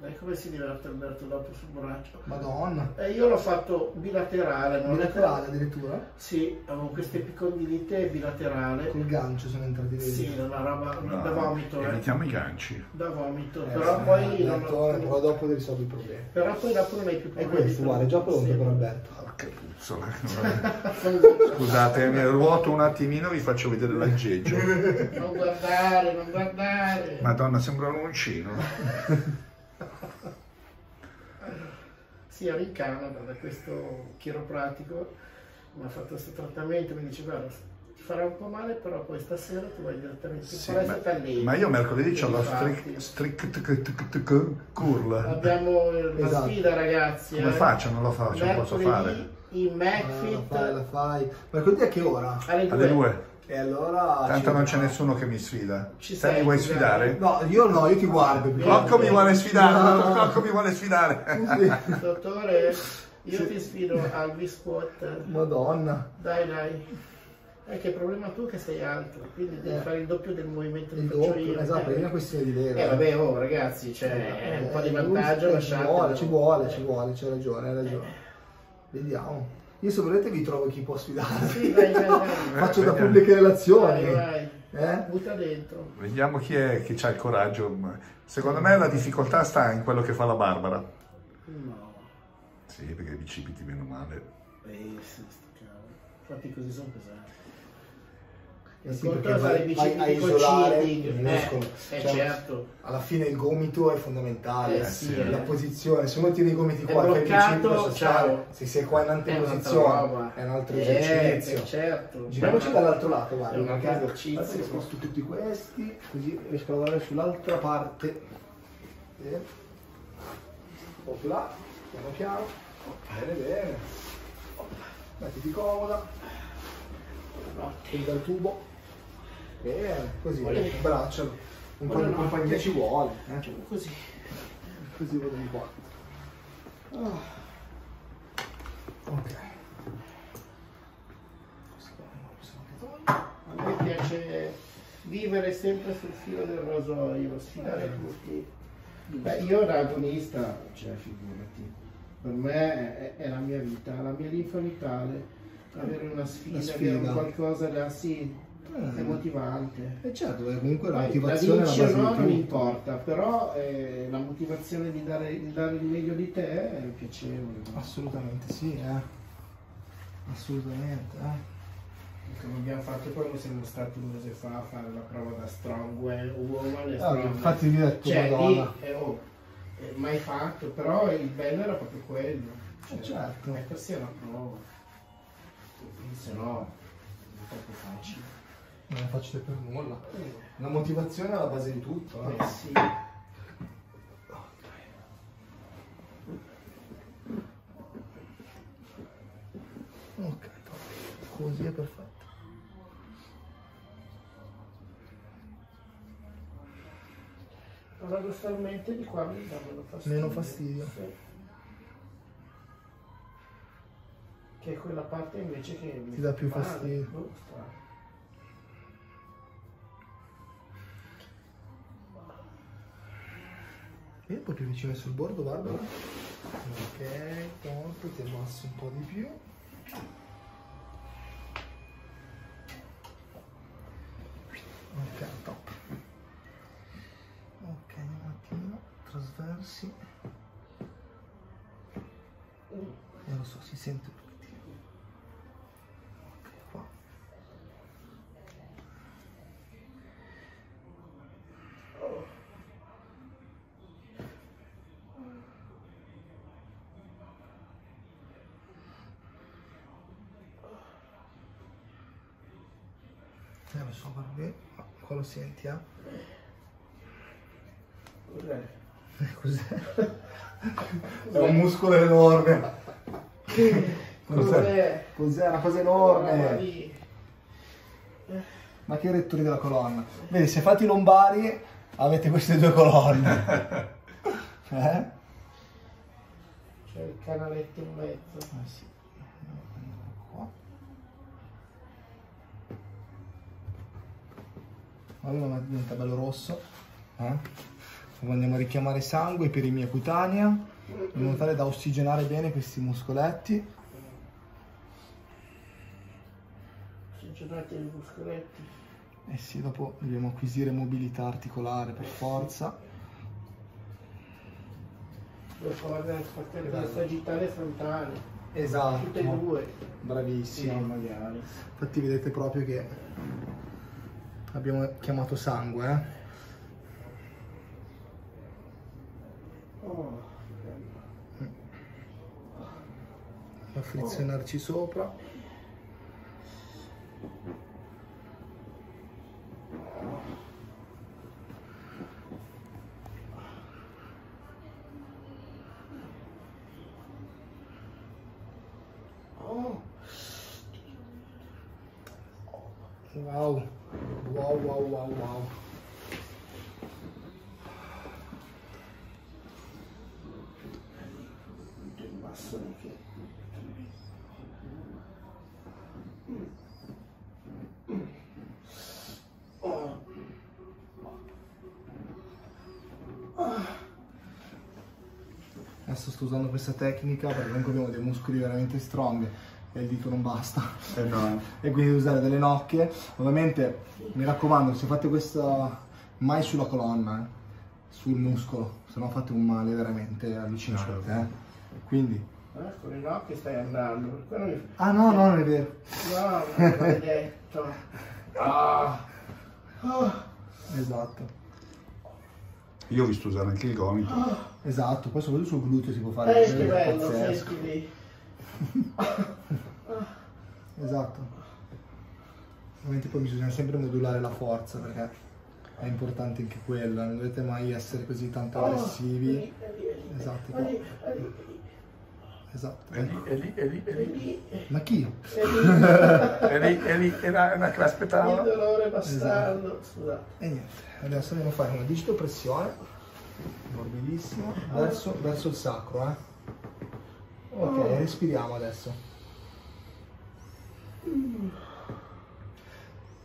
Dai come si diverte Alberto dopo sul braccio. Madonna. Eh, io l'ho fatto bilaterale, non Bilaterale addirittura? Sì, avevo queste picondilite bilaterale. Col gancio sono entrati dentro. Sì, una roba da vomito, eh. Evitiamo i ganci. Da vomito, Eh, però sì, poi non Alberto, però dopo ti risolvi i problemi. Però poi dopo non hai più E problemi. questo, guarda, è già pronto Sì. per Alberto. Porca puzzola. Scusate, mi ruoto un attimino vi faccio vedere l'aggeggio. Non guardare, non guardare. Madonna, sembra un uncino. Ero in Canada da questo chiropratico, mi ha fatto questo trattamento, mi dice guarda, ti farà un po' male, però poi stasera tu vai direttamente in Sì, palestra ma, ma io mercoledì ho la strict, curl. Abbiamo una Esatto. sfida ragazzi. Come eh. faccio? Non lo faccio, non posso fare. in Ah, la McFit fai, la fai. Mercoledì a che ora? alle 2. E allora. Tanto ci- non c'è nessuno che mi sfida. Ci Te mi sei, vuoi sfidare? No, io no, io ti guardo. che Cocco mi vuole sfidare, No. Cocco mi vuole sfidare. Sì. Dottore, io ti sfido al biscuit. Madonna. Dai, dai. È che il problema tu che sei alto, quindi devi Eh. fare il doppio del movimento che Il faccio doppio, io. esatto, Eh, è una questione di leva. Eh vabbè, oh ragazzi, cioè, un po' di Eh, vantaggio ci lasciatelo. vuole, ci vuole, ci vuole, c'hai ragione, hai ragione. Vediamo. Io se volete vi trovo chi può sfidare. Sì. Faccio da vediamo. pubbliche relazioni. Vai, vai. Eh? Butta dentro. Vediamo chi è che ha il coraggio. Secondo me la difficoltà sta in quello che fa la Barbara. No. Sì, perché i bicipiti meno male. Eh, sì, sto cavolo. Infatti così sono pesanti. Eh sì, perché vai- vai a isolare il Eh, muscolo. eh, Cioè, certo. Alla fine il gomito è fondamentale, Eh sì, la eh. posizione, se uno tiene i gomiti È qua e fai il stare. se sei qua in un'altra anteposizione è un altro Eh, esercizio. eh, certo. Giriamoci dall'altro lato, guarda, un altro esercizio. sposto tutti questi, così riesco a lavorare sull'altra parte. Un po' più là, piano piano. Bene, bene. Mettiti comoda. Prendi dal tubo. Bene, così, braccialo. Un po' di compagnia ci vuole. eh. Facciamo così. Così vado di qua. Ah. Ok. A me piace vivere sempre sul filo del rasoio, sfidare tutti. Beh, io da agonista, cioè figurati, per me è, è la mia vita, la mia linfa vitale, avere una sfida, avere un qualcosa da sì, Mm. è motivante. E certo, perché comunque la la motivazione è la vinci base o no non importa, però eh, la motivazione di dare, di dare il meglio di te è piacevole. Assolutamente sì, eh. Assolutamente, eh. Come abbiamo fatto quando siamo stati un mese fa a fare la prova da Strong Woman e Ah, Strong infatti vi ho detto, cioè, madonna. lì, eh, oh, eh, mai fatto, però il bello era proprio quello. Cioè, Eh, certo. Mettersi alla prova. Se no, è troppo facile. Non è facile per nulla. La motivazione è la base di tutto, eh. Eh sì. Ok, così è perfetto. Paradossalmente di qua mi dà meno fastidio. Meno fastidio. Sì. Che è quella parte invece che mi Ti dà più male. fastidio. Boh, strano. Vieni un po' più vicino sul bordo, Barbara. Ok, pronto, ti abbasso un po' di più. Ok, top. Ok, un attimo, trasversi. Eh, lo so, si sente un pochettino. Ok, lo so, guarda, qua lo senti, eh? Cos'è? Cos'è? È un muscolo enorme. Cos'è? Cos'è? Una cosa enorme. Ma che rettori della colonna. Vedi, se fate i lombari avete queste due colonne. Eh? C'è il canaletto in mezzo. Ah, sì. Allora diventa bello rosso. Eh? Andiamo a richiamare sangue per i miei cutanea, in modo tale da ossigenare bene questi muscoletti. Ossigenate i muscoletti. Eh sì, dopo dobbiamo acquisire mobilità articolare per forza. Dopo guardare il spaccato sagittale frontale. Esatto. Tutte e due. Sì, Bravissimo. magari. Infatti vedete proprio che abbiamo chiamato sangue, eh? Oh. a frizionarci sopra. Oh. Wow, wow, wow, wow, wow. Oh. Adesso sto usando questa tecnica perché comunque abbiamo dei muscoli veramente strong e il dito non basta. Eh no, e quindi devo usare delle nocche. Ovviamente mi raccomando, se fate questa mai sulla colonna, eh, sul muscolo, se no fate un male veramente allucinante. Eh. Quindi. Eh, con i nocchi stai andando. mi- Ah no, no, non è vero. No, non l'hai detto. Ah. Ah. Esatto. io ho visto usare anche il gomito. Esatto, poi soprattutto sul gluteo si può fare Eh, che bello, pazzesco. senti lì. Esatto. Ovviamente poi bisogna sempre modulare la forza perché è importante anche quello, non dovete mai essere così tanto aggressivi. Esatto. Esatto. È lì, è lì, è lì, è lì. lì. Ma chi? Lì. È lì, è lì, era una che Il l'aspettava. dolore bastardo. Esatto. Scusate. E niente, adesso andiamo a fare una digitopressione, morbidissima, verso, verso il sacro, eh. Ok, respiriamo adesso.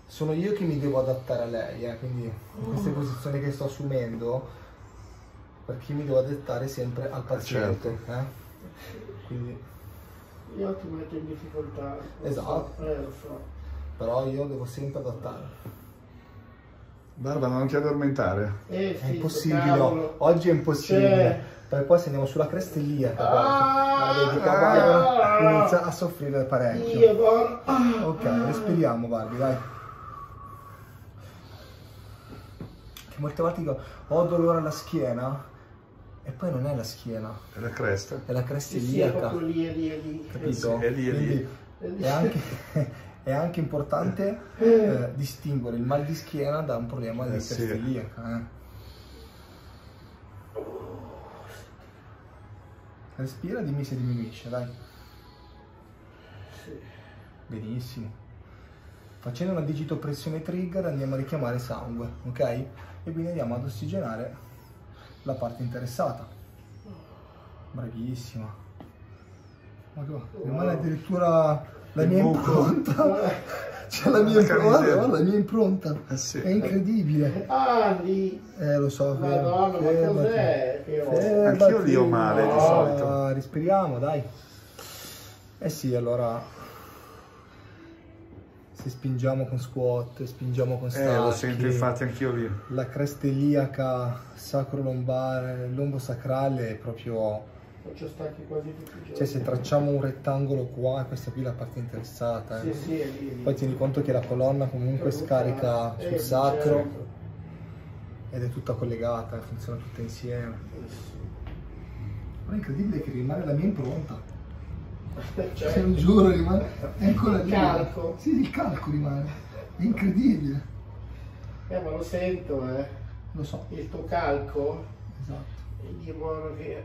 Sono io che mi devo adattare a lei, eh, quindi in queste posizioni che sto assumendo, perché mi devo adattare sempre al paziente, eh. Quindi, Io ti metto in difficoltà. lo so, Esatto. Eh, lo so. però io devo sempre adattare. Barbara, non ti addormentare. Eh, È sì, impossibile, cavolo. oggi è impossibile. Perché poi se andiamo sulla cresta iliaca, Ah, guarda, vedi qua, ah, inizia a soffrire parecchio. Io, buono. Ah, Ok, respiriamo, Barbie, dai. Che molte volte dico, ho dolore alla schiena, e poi non è la schiena, È la cresta. è la cresta Sì, sì, è iliaca, lì, è lì, è lì. capito? È lì, è lì. Quindi È lì. è anche, è anche importante eh, distinguere il mal di schiena da un problema di Eh, sì. cresta iliaca. eh. Respira, dimmi se diminuisce, dai. Sì. Benissimo. Facendo una digitopressione trigger andiamo a richiamare sangue, ok? E quindi andiamo ad ossigenare la parte interessata. Bravissima. Ma che- rimane addirittura la mia impronta. C'è la mia impronta, guarda, la mia impronta. Eh sì. È incredibile. Ah, lì. Eh, lo so. Madonna, ma Fermati. cos'è che ho? Fermati. Anch'io lì ho male di Ah, solito. Respiriamo, dai. Eh sì, allora se spingiamo con squat, spingiamo con stacchi, Eh, lo sento infatti anch'io lì. la cresta iliaca, sacro lombare, lombo sacrale è proprio Faccio stacchi quasi tutti i giorni. cioè se tracciamo un rettangolo qua, questa qui è la parte interessata. eh. Sì, sì, è lì, lì. Poi tieni conto che la colonna comunque scarica Eh, sul sì, sacro certo. ed è tutta collegata, funziona tutta insieme. Ma è incredibile che rimane la mia impronta. Te Certo. lo giuro, rimane è ancora Il lì. calco. Sì, il calco rimane. È incredibile. Eh, ma lo sento, eh. Lo so. Il tuo calco Esatto. è di buono che,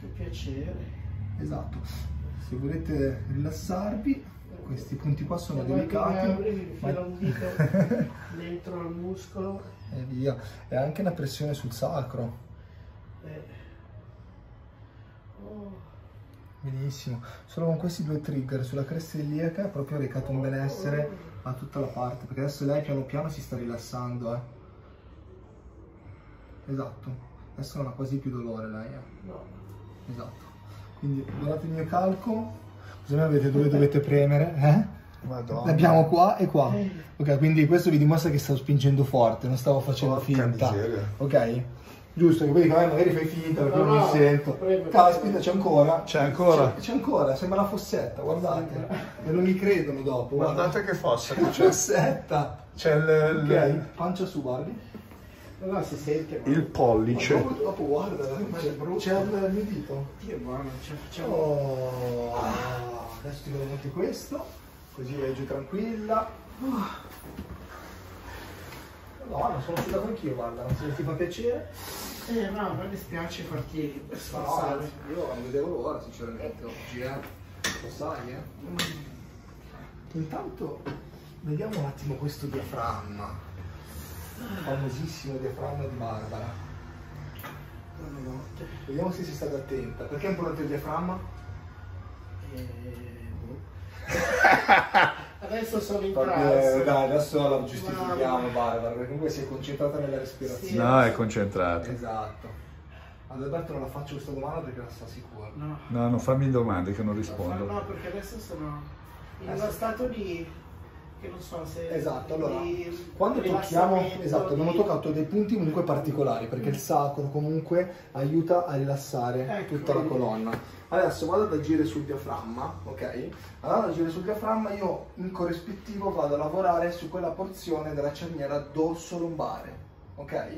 che piacere. Esatto. Se volete rilassarvi, questi punti qua sono Se delicati. mi ma- un dito dentro al muscolo. E via. E anche una pressione sul sacro. Eh. Oh. Benissimo. Solo con questi due trigger sulla cresta iliaca ha proprio recato un benessere a tutta la parte. Perché adesso lei piano piano si sta rilassando, eh. Esatto. Adesso non ha quasi più dolore lei, eh. No. Esatto. Quindi guardate il mio calco. Così avete dove dovete premere, eh? Madonna. L'abbiamo qua e qua. Ok, quindi questo vi dimostra che stavo spingendo forte, non stavo facendo Porca finta. miseria. Ok? Giusto, che poi dico, eh, magari fai finta perché No, non mi no, sento. prego, Caspita, c'è ancora. C'è ancora? C'è, ancora, sembra una fossetta, guardate. E non mi credono dopo. guarda. Guardate che fossa che Una c'è. fossetta. C'è il, Ok, il- pancia su, Barbie. No, no, si sente. ma- il pollice. Dopo, dopo guarda, c'è, il mio dito. Dio buono, ce la facciamo. Oh, adesso ti vedo anche questo, così vai giù tranquilla. No, non sono uscita anch'io, guarda, se ti fa piacere. Eh, no, ma mi spiace farti No, sforzare. io non vedevo l'ora sinceramente oggi, eh. Lo sai, eh. Intanto vediamo un attimo questo diaframma. Famosissimo diaframma di Barbara. Buonanotte. Vediamo se si sta attenta. Perché è importante il diaframma? Eh, boh. Adesso sono in Perché, trance. dai, adesso la giustifichiamo Mamma. Barbara, perché comunque si è concentrata nella respirazione. Sì. No, è concentrato. Esatto. Ad Alberto non la faccio questa domanda perché la sta sicura. No. No, non fammi domande che non No, rispondo. no, perché adesso sono in Eh, uno stato di... che non so se... Esatto, allora, quando tocchiamo, esatto, abbiamo toccato dei punti comunque particolari, perché il sacro comunque aiuta a rilassare Ecco. tutta la colonna. Adesso vado ad agire sul diaframma, ok? Andando ad agire sul diaframma io in corrispettivo vado a lavorare su quella porzione della cerniera dorso-lombare, ok?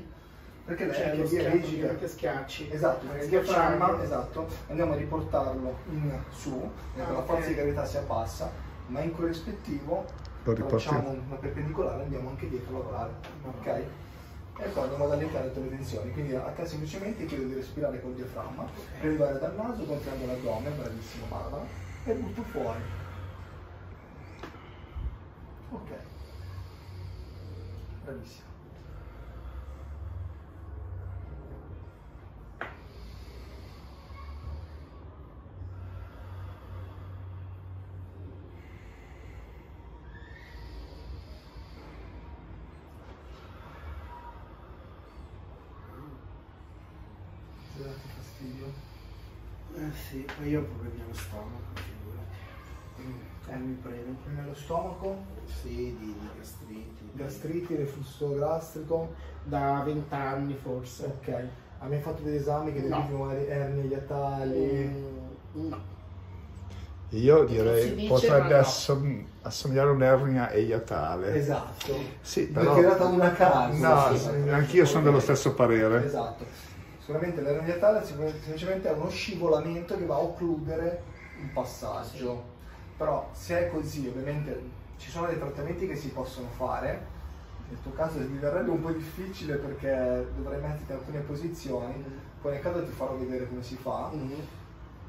Perché lei Cioè, che le vie schiacci. Esatto, perché il diaframma, esatto, andiamo a riportarlo in su, Ah, la ok. forza di gravità si abbassa, ma in corrispettivo Lo riporti? facciamo una perpendicolare andiamo anche dietro a lavorare, ok? E poi andiamo ad allentare tutte le tensioni, quindi a te semplicemente chiedo di respirare col diaframma, arrivare dal naso, contraendo l'addome, bravissimo Barbara, e butto fuori. Ok. Bravissimo. Ti date fastidio? Eh sì, ma io ho problemi allo stomaco, figurati. Eh, mi prendo. Nello stomaco, Sì, di, di gastriti. gastriti, reflusso gastrico, Da vent'anni forse. ok. Ha mai fatto degli esami che No. deducono magari ernie iatali? Mm, no. Io direi dice, potrebbe no. assom- assomigliare a un'ernia eiatale. Esatto. Sì, però... tirata una a caso. No, Sì. anch'io sono dello stesso parere. Esatto. Sicuramente l'ernia iatale semplicemente è uno scivolamento che va a occludere un passaggio. Però se è così, ovviamente ci sono dei trattamenti che si possono fare. Nel tuo caso mi verrebbe un po' difficile perché dovrei metterti in alcune posizioni, poi nel caso ti farò vedere come si fa. Mm.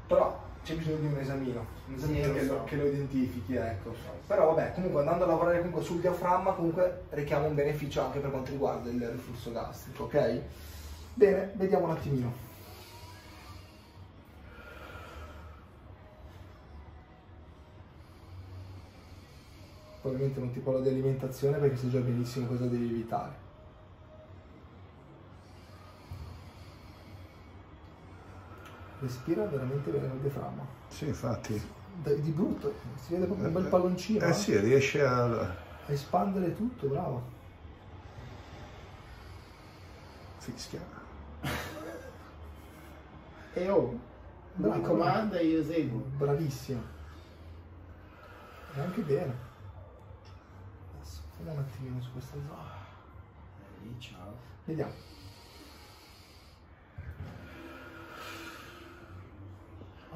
Però c'è bisogno di un esamino, un Sì, esamino lo che, so. lo, che lo identifichi, ecco. Però vabbè, comunque andando a lavorare comunque sul diaframma, comunque richiama un beneficio anche per quanto riguarda il riflusso gastrico, ok? Bene, vediamo un attimino. Poi Ovviamente non ti parlo di alimentazione perché sai già benissimo cosa devi evitare. Respira veramente bene il diaframma. Sì, infatti. Dai, Di brutto, si vede proprio un bel palloncino. Eh sì, riesce a... A espandere tutto, bravo. Fischia. E oh, Bravo, lui comanda e io eseguo. Bravissimo. E anche bene. Adesso andiamo un attimino su questa zona. Eh, lì, ciao. Vediamo.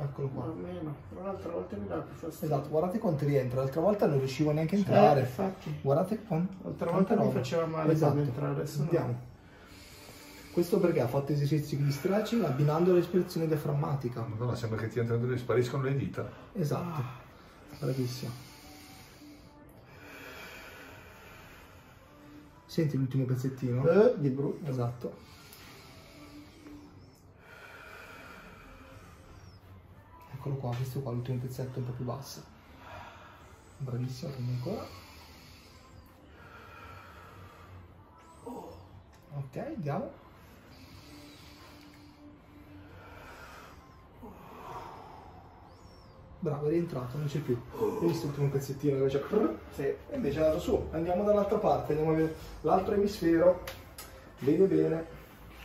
Eccolo qua. Almeno, però l'altra volta mi dava più fastidio. Esatto, guardate quanto rientra. L'altra volta non riuscivo neanche a Eh, entrare. infatti. Guardate quant- L'altra volta mi roba. faceva male esatto. entrare, adesso no. Questo perché ha fatto esercizi di stretching abbinando l'espressione diaframmatica. Madonna, sembra che ti entrano, spariscono le dita. Esatto. Bravissimo. Senti l'ultimo pezzettino? Eh, di brutto. Esatto. Eccolo qua, questo qua, l'ultimo pezzetto un po' più basso. Bravissimo, prendi ancora. Ok, andiamo. Bravo, è rientrato, non c'è più. Hai visto l'ultimo pezzettino dove c'è? Sì, e invece è andato su. Andiamo dall'altra parte, andiamo a vedere l'altro emisfero. Vede bene.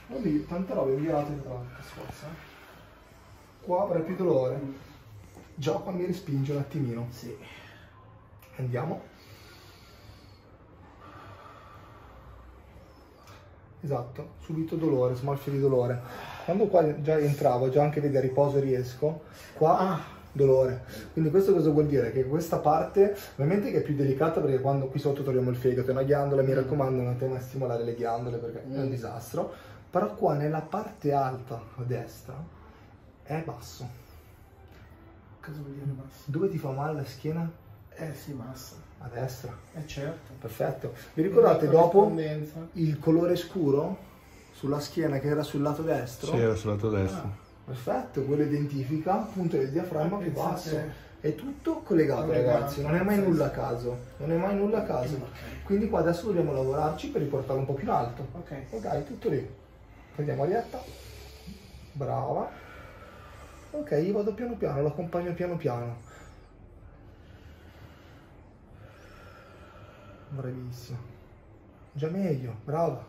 Oddio, tante robe inviate tra l'altro. Qua avrei più dolore. Già qua mi respinge un attimino. Sì. Andiamo. Esatto, subito dolore, smorfia di dolore. Quando qua già entravo, già anche vedi a riposo riesco, qua Ah. Dolore. Quindi questo cosa vuol dire? Che questa parte, ovviamente che è più delicata perché quando qui sotto togliamo il fegato, è una ghiandola, mi raccomando non andate a stimolare le ghiandole perché è un Mm. disastro, però qua nella parte alta a destra è basso. Cosa vuol dire basso? Dove ti fa male la schiena? Eh sì, basta. A destra. Eh certo. Perfetto. Vi ricordate dopo il colore scuro sulla schiena che era sul lato destro? Sì, era sul lato destro. Ah. Perfetto, quello identifica appunto il diaframma più basso. pensate- È tutto collegato, ragazzi, non è mai nulla a caso. Non è mai nulla a caso. Quindi qua adesso dobbiamo lavorarci per riportarlo un po' più in alto. Ok. Ok, tutto lì. Prendiamo Arietta. Brava. Ok, io vado piano piano, lo accompagno piano piano. Bravissimo. Già meglio, brava.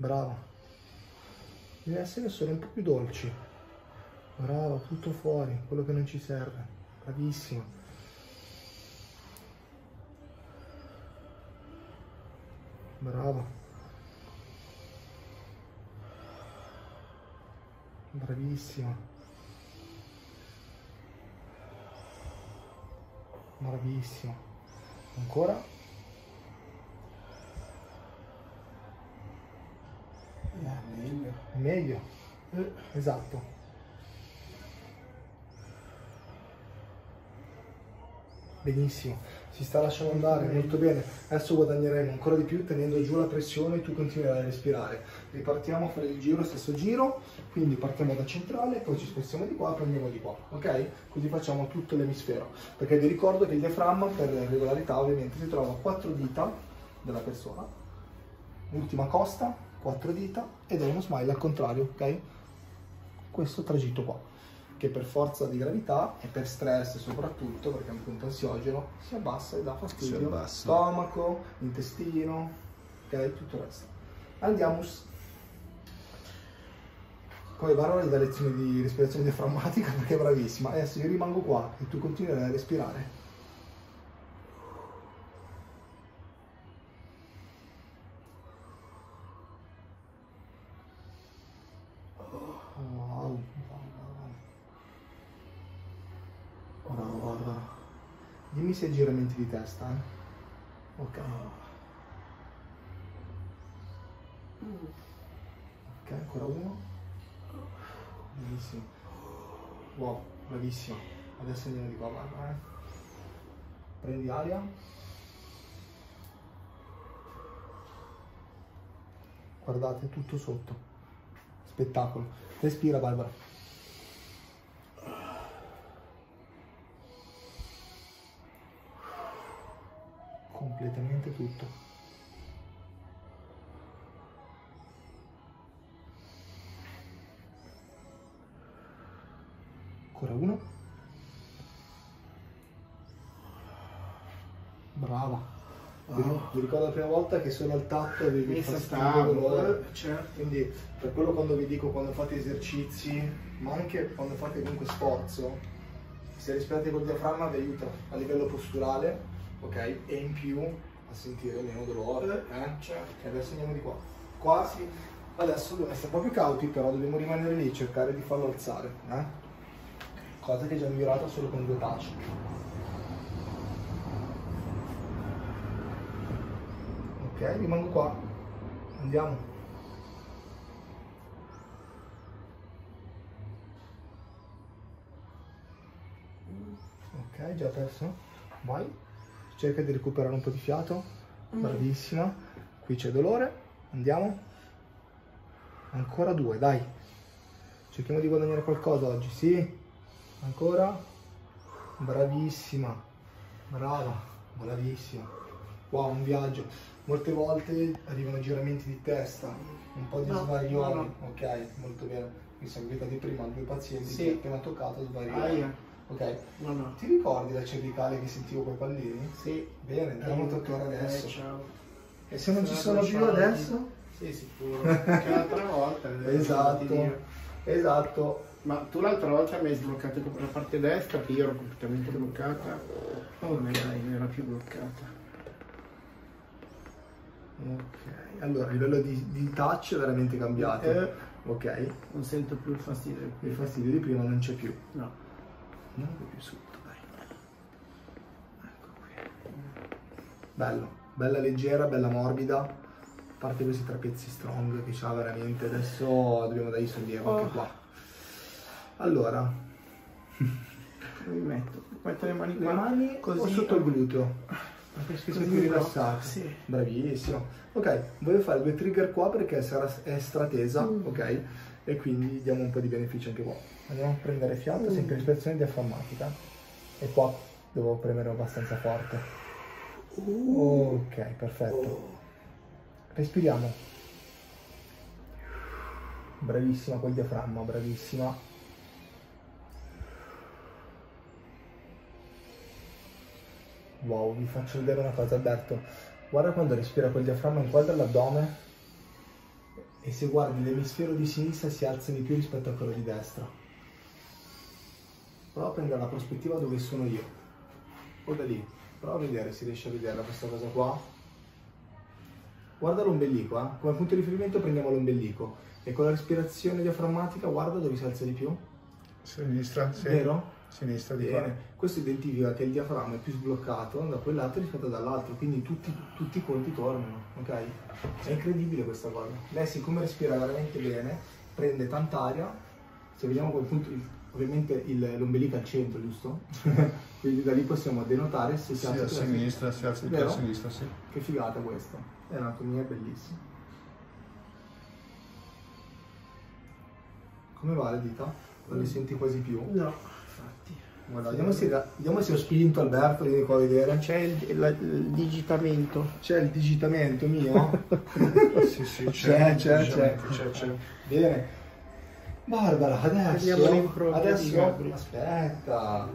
Brava. Deve essere solo un po' più dolci. Brava, tutto fuori, quello che non ci serve. Bravissima. Brava. Bravissima. Bravissima. Ancora? Eh, meglio. Meglio. Eh, Esatto. Benissimo, si sta lasciando andare molto bene. Adesso guadagneremo ancora di più tenendo giù la pressione e tu continuerai a respirare. Ripartiamo a fare il giro, stesso giro, quindi partiamo da centrale, poi ci spostiamo di qua e prendiamo di qua, ok? Così facciamo tutto l'emisfero. Perché vi ricordo che il diaframma per regolarità ovviamente si trova a quattro dita della persona, ultima costa, quattro dita ed è uno smile al contrario, ok? Questo tragitto qua che per forza di gravità e per stress soprattutto, perché è un punto ansiogeno, si abbassa e dà fastidio. Stomaco, intestino, ok, tutto il resto. Andiamo. Come Barbara gli dà lezioni di respirazione diaframmatica perché è bravissima. Adesso io rimango qua e tu continuerai a respirare. Dimmi se giramenti di testa, eh. Ok. Ok, ancora uno. Benissimo. Wow, bravissimo. Adesso andiamo di qua, Barbara. eh. Prendi aria. Guardate, tutto sotto. Spettacolo. Respira, Barbara. Completamente tutto. Ancora uno. Brava. Vi ri- Vi ricordo la prima volta che solo al tatto avevi Mi fastidio, dolore. certo. Quindi per quello quando vi dico quando fate esercizi, ma anche quando fate comunque sforzo, se respirate col diaframma vi aiuta a livello posturale, ok? E in più a sentire meno dolore. Eh? certo. Adesso andiamo di qua. qua adesso dobbiamo essere un po' più cauti, però dobbiamo rimanere lì cercare di farlo alzare. Eh? Cosa che è già migliorata solo con due touch. Ok, rimango qua. Andiamo. Ok, già perso. Vai. Cerca di recuperare un po' di fiato. Bravissima. Qui c'è dolore. Andiamo. Ancora due, dai. Cerchiamo di guadagnare qualcosa oggi, sì? Ancora. Bravissima. Brava. Bravissima. Wow, un viaggio. Molte volte arrivano giramenti di testa, un po' di No, svarioni. no, no. Ok, molto bene. Mi sono capitati prima due pazienti Sì. che appena toccato svarioni. Ok. No, no. Ti ricordi la cervicale che sentivo quei pallini? Sì. Bene, andiamo a toccare adesso. Eh, ciao. E se non ci sono più adesso? Sì, sicuro. Anche l'altra volta. eh, Esatto. Esatto. Ma tu l'altra volta mi hai sbloccato la parte destra, che io ero completamente bloccata. Oh, ma dai, non era più bloccata. Ok, allora a livello di, di touch è veramente cambiato. Eh. Ok, Non sento più il fastidio il fastidio di prima non c'è più. No. Non più sotto, dai. Ecco qui. Bello, bella leggera, bella morbida. A parte questi trapezzi strong che c'ha veramente, adesso dobbiamo dargli sollievo anche Oh. qua. Allora, Mi metto. Metto le mani le qua. mani così. o sotto il gluteo? Perché Così più rilassato. sì. Bravissimo. Ok, voglio fare due trigger qua perché sarà è stratesa, Mm. ok? E quindi diamo un po' di beneficio anche qua. Andiamo a prendere fiato, Mm. sempre respirazione diaframmatica. E qua devo premere abbastanza forte. Uh. Ok, perfetto. Respiriamo. Bravissima col diaframma, bravissima. Wow, vi faccio vedere una cosa, Alberto. Guarda quando respira col diaframma, inquadra l'addome e se guardi l'emisfero di sinistra si alza di più rispetto a quello di destra. Prova a prendere la prospettiva dove sono io. O da lì. Prova a vedere se riesci a vedere questa cosa qua. Guarda l'ombelico, eh. come punto di riferimento prendiamo l'ombelico e con la respirazione diaframmatica guarda dove si alza di più. Sinistra, sì. Vero? Sinistra di qua. Bene, questo identifica che il diaframma è più sbloccato da quel lato rispetto dall'altro, quindi tutti, tutti i colpi tornano, ok? È incredibile questa cosa. Lei siccome respira veramente bene, prende tanta aria, se vediamo quel punto, il- ovviamente il- l'ombelico al centro, giusto? quindi da lì possiamo denotare se si Sì, alza a più sinistra, si alza di più a sinistra, sì. Che figata questa, è un'anatomia bellissima. Come va le dita? Non le senti quasi più? No, infatti. Guarda, vediamo se, vediamo se ho spinto Alberto, vieni qua a vedere. C'è il, la- il digitamento. C'è il digitamento mio? Sì, sì, C'è, c'è, c'è. c'è, c'è. Bene. Barbara, adesso, adesso, aspetta,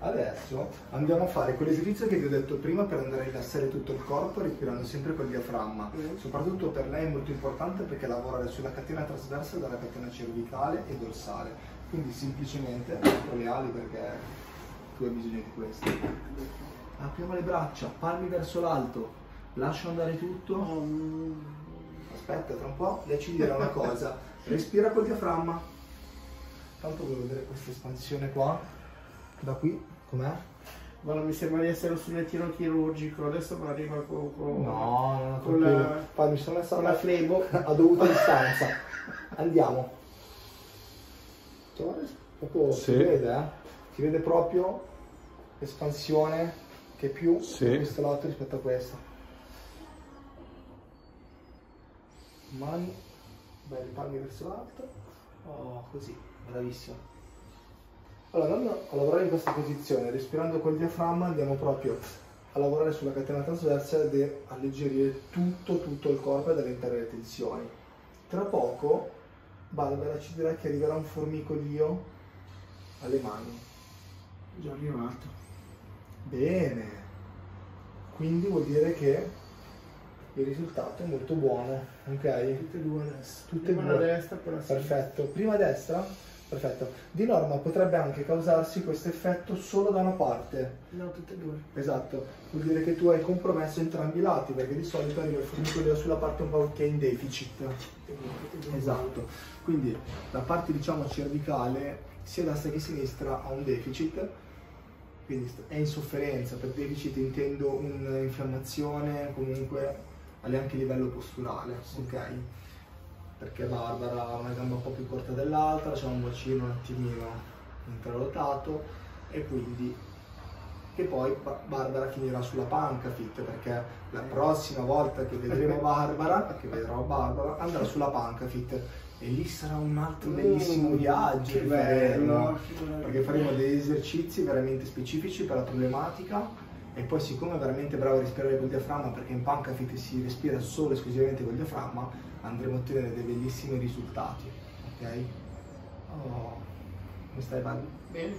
adesso andiamo a fare quell'esercizio che vi ho detto prima per andare a rilassare tutto il corpo respirando sempre col diaframma. Mm. Soprattutto per lei è molto importante perché lavorare sulla catena trasversa dalla catena cervicale e dorsale. Quindi semplicemente apro le ali perché tu hai bisogno di questo. Apriamo le braccia, palmi verso l'alto, lascio andare tutto. Um, Aspetta, tra un po' lei ci dirà una cosa. Respira col diaframma. Tanto voglio vedere questa espansione qua. Da qui, com'è? guarda, mi sembra di essere sul lettino chirurgico. Adesso me arriva con, con, No, no, con la, Poi mi sono messa con la flebo. a dovuta distanza. Andiamo. Proprio si Sì. vede, eh? Si vede proprio l'espansione che è più Sì. da questo lato rispetto a questo. Mani, belli palmi verso l'alto. Oh, così, bravissimo. Allora, andando a lavorare in questa posizione, respirando col diaframma, andiamo proprio a lavorare sulla catena trasversa ed alleggerire tutto, tutto il corpo ed allentare le tensioni. Tra poco Barbara ci dirà che arriverà un formicolio alle mani. Già arrivato. Bene. Quindi vuol dire che il risultato è molto buono, ok? Tutte e due adesso. Tutte e Prima due. la destra, poi la sinistra. Perfetto. Prima destra, Perfetto. Di norma potrebbe anche causarsi questo effetto solo da una parte. No, tutte e due. Esatto, vuol dire che tu hai compromesso entrambi i lati, perché di solito arriva il formicolio sulla parte un po' che è in deficit. Esatto. Quindi la parte diciamo cervicale, sia destra che sinistra, ha un deficit, quindi è in sofferenza. Per deficit intendo un'infiammazione comunque anche a livello posturale, ok? perché Barbara ha una gamba un po' più corta dell'altra, c'è un bacino un attimino intrarotato e quindi che poi Barbara finirà sulla panca fit perché la prossima volta che vedremo Barbara, che vedrò Barbara, andrà sulla panca fit e lì sarà un altro bellissimo viaggio che bello, perché faremo degli esercizi veramente specifici per la problematica e poi siccome è veramente bravo a respirare col diaframma perché in panca fit si respira solo e esclusivamente col diaframma andremo a ottenere dei bellissimi risultati. Ok? Oh, come stai Vali? Bene.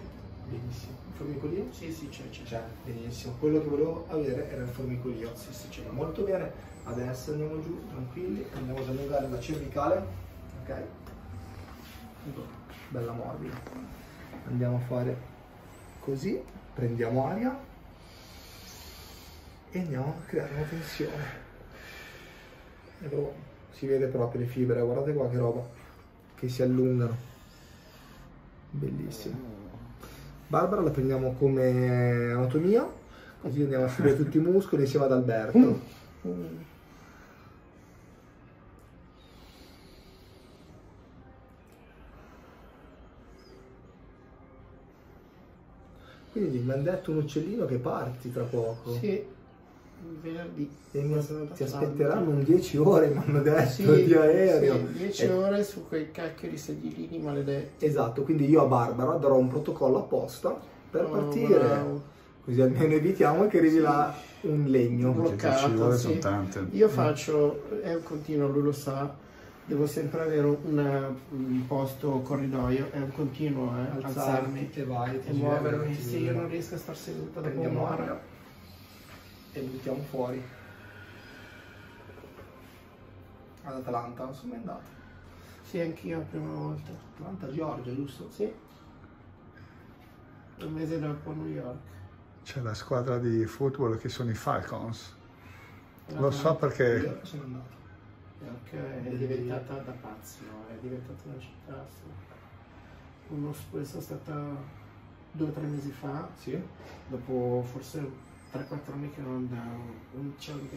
Benissimo. Il formicolio? Sì, sì, c'è, c'è. C'è, benissimo. Quello che volevo avere era il formicolio. Sì, sì, c'è. Molto bene. Adesso andiamo giù, tranquilli, andiamo ad allungare la cervicale. Ok? Bella morbida. Andiamo a fare così, prendiamo aria e andiamo a creare una tensione. E lo si vede proprio le fibre, guardate qua che roba, che si allungano. Bellissimo. Barbara la prendiamo come anatomia, così andiamo a scrivere tutti i muscoli insieme ad Alberto. Quindi mi hanno detto un uccellino che parti tra poco. Sì venerdì. E mi, ti aspetteranno un 10 ore, mi hanno detto, sì, di aereo. 10 sì, ore su quei cacchio di sedilini maledetti. Esatto, quindi io a Barbara darò un protocollo apposta per oh, partire. Wow. Così almeno evitiamo che arrivi sì. là un legno. Bloccato, sì. Io faccio, è un continuo, lui lo sa, devo sempre avere una, un posto corridoio, è un continuo eh, alzarmi e vai, e muovermi. Sì, io non riesco a star seduta dopo un'ora e lo buttiamo fuori. Ad Atlanta, non sono mai andato. Sì, anch'io la prima volta. Atlanta, Georgia, giusto? Sì. Un mese dopo a New York. C'è la squadra di football che sono i Falcons. Lo so perché... Io sono andato. È diventata da pazzo, è diventata una città. Uno, questa è stata due o tre mesi fa. Sì. Dopo forse 3-4 anni che non andavo, non c'è un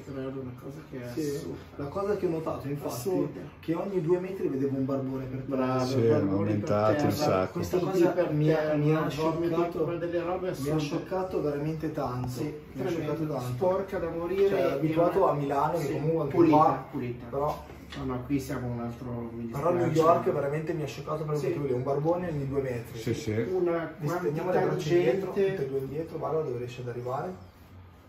una cosa che è sì, assurda. La cosa che ho notato infatti assurda. che ogni due metri vedevo un barbone per terra. Bravo, sì, sono aumentati un sacco. Questa cosa per mi, ha, mi, ha scioccato, mi ha scioccato veramente tanto. Sì, mi ha scioccato tanto. Sporca da morire. Cioè, abituato a Milano sì, che comunque pulita, qua, pulita. Però No, no, qui siamo un altro Però New York veramente mi ha scioccato per sì. un barbone ogni due metri. Sì, sì. Una quantità le braccia indietro, tutte e due indietro, guarda dove riesce ad arrivare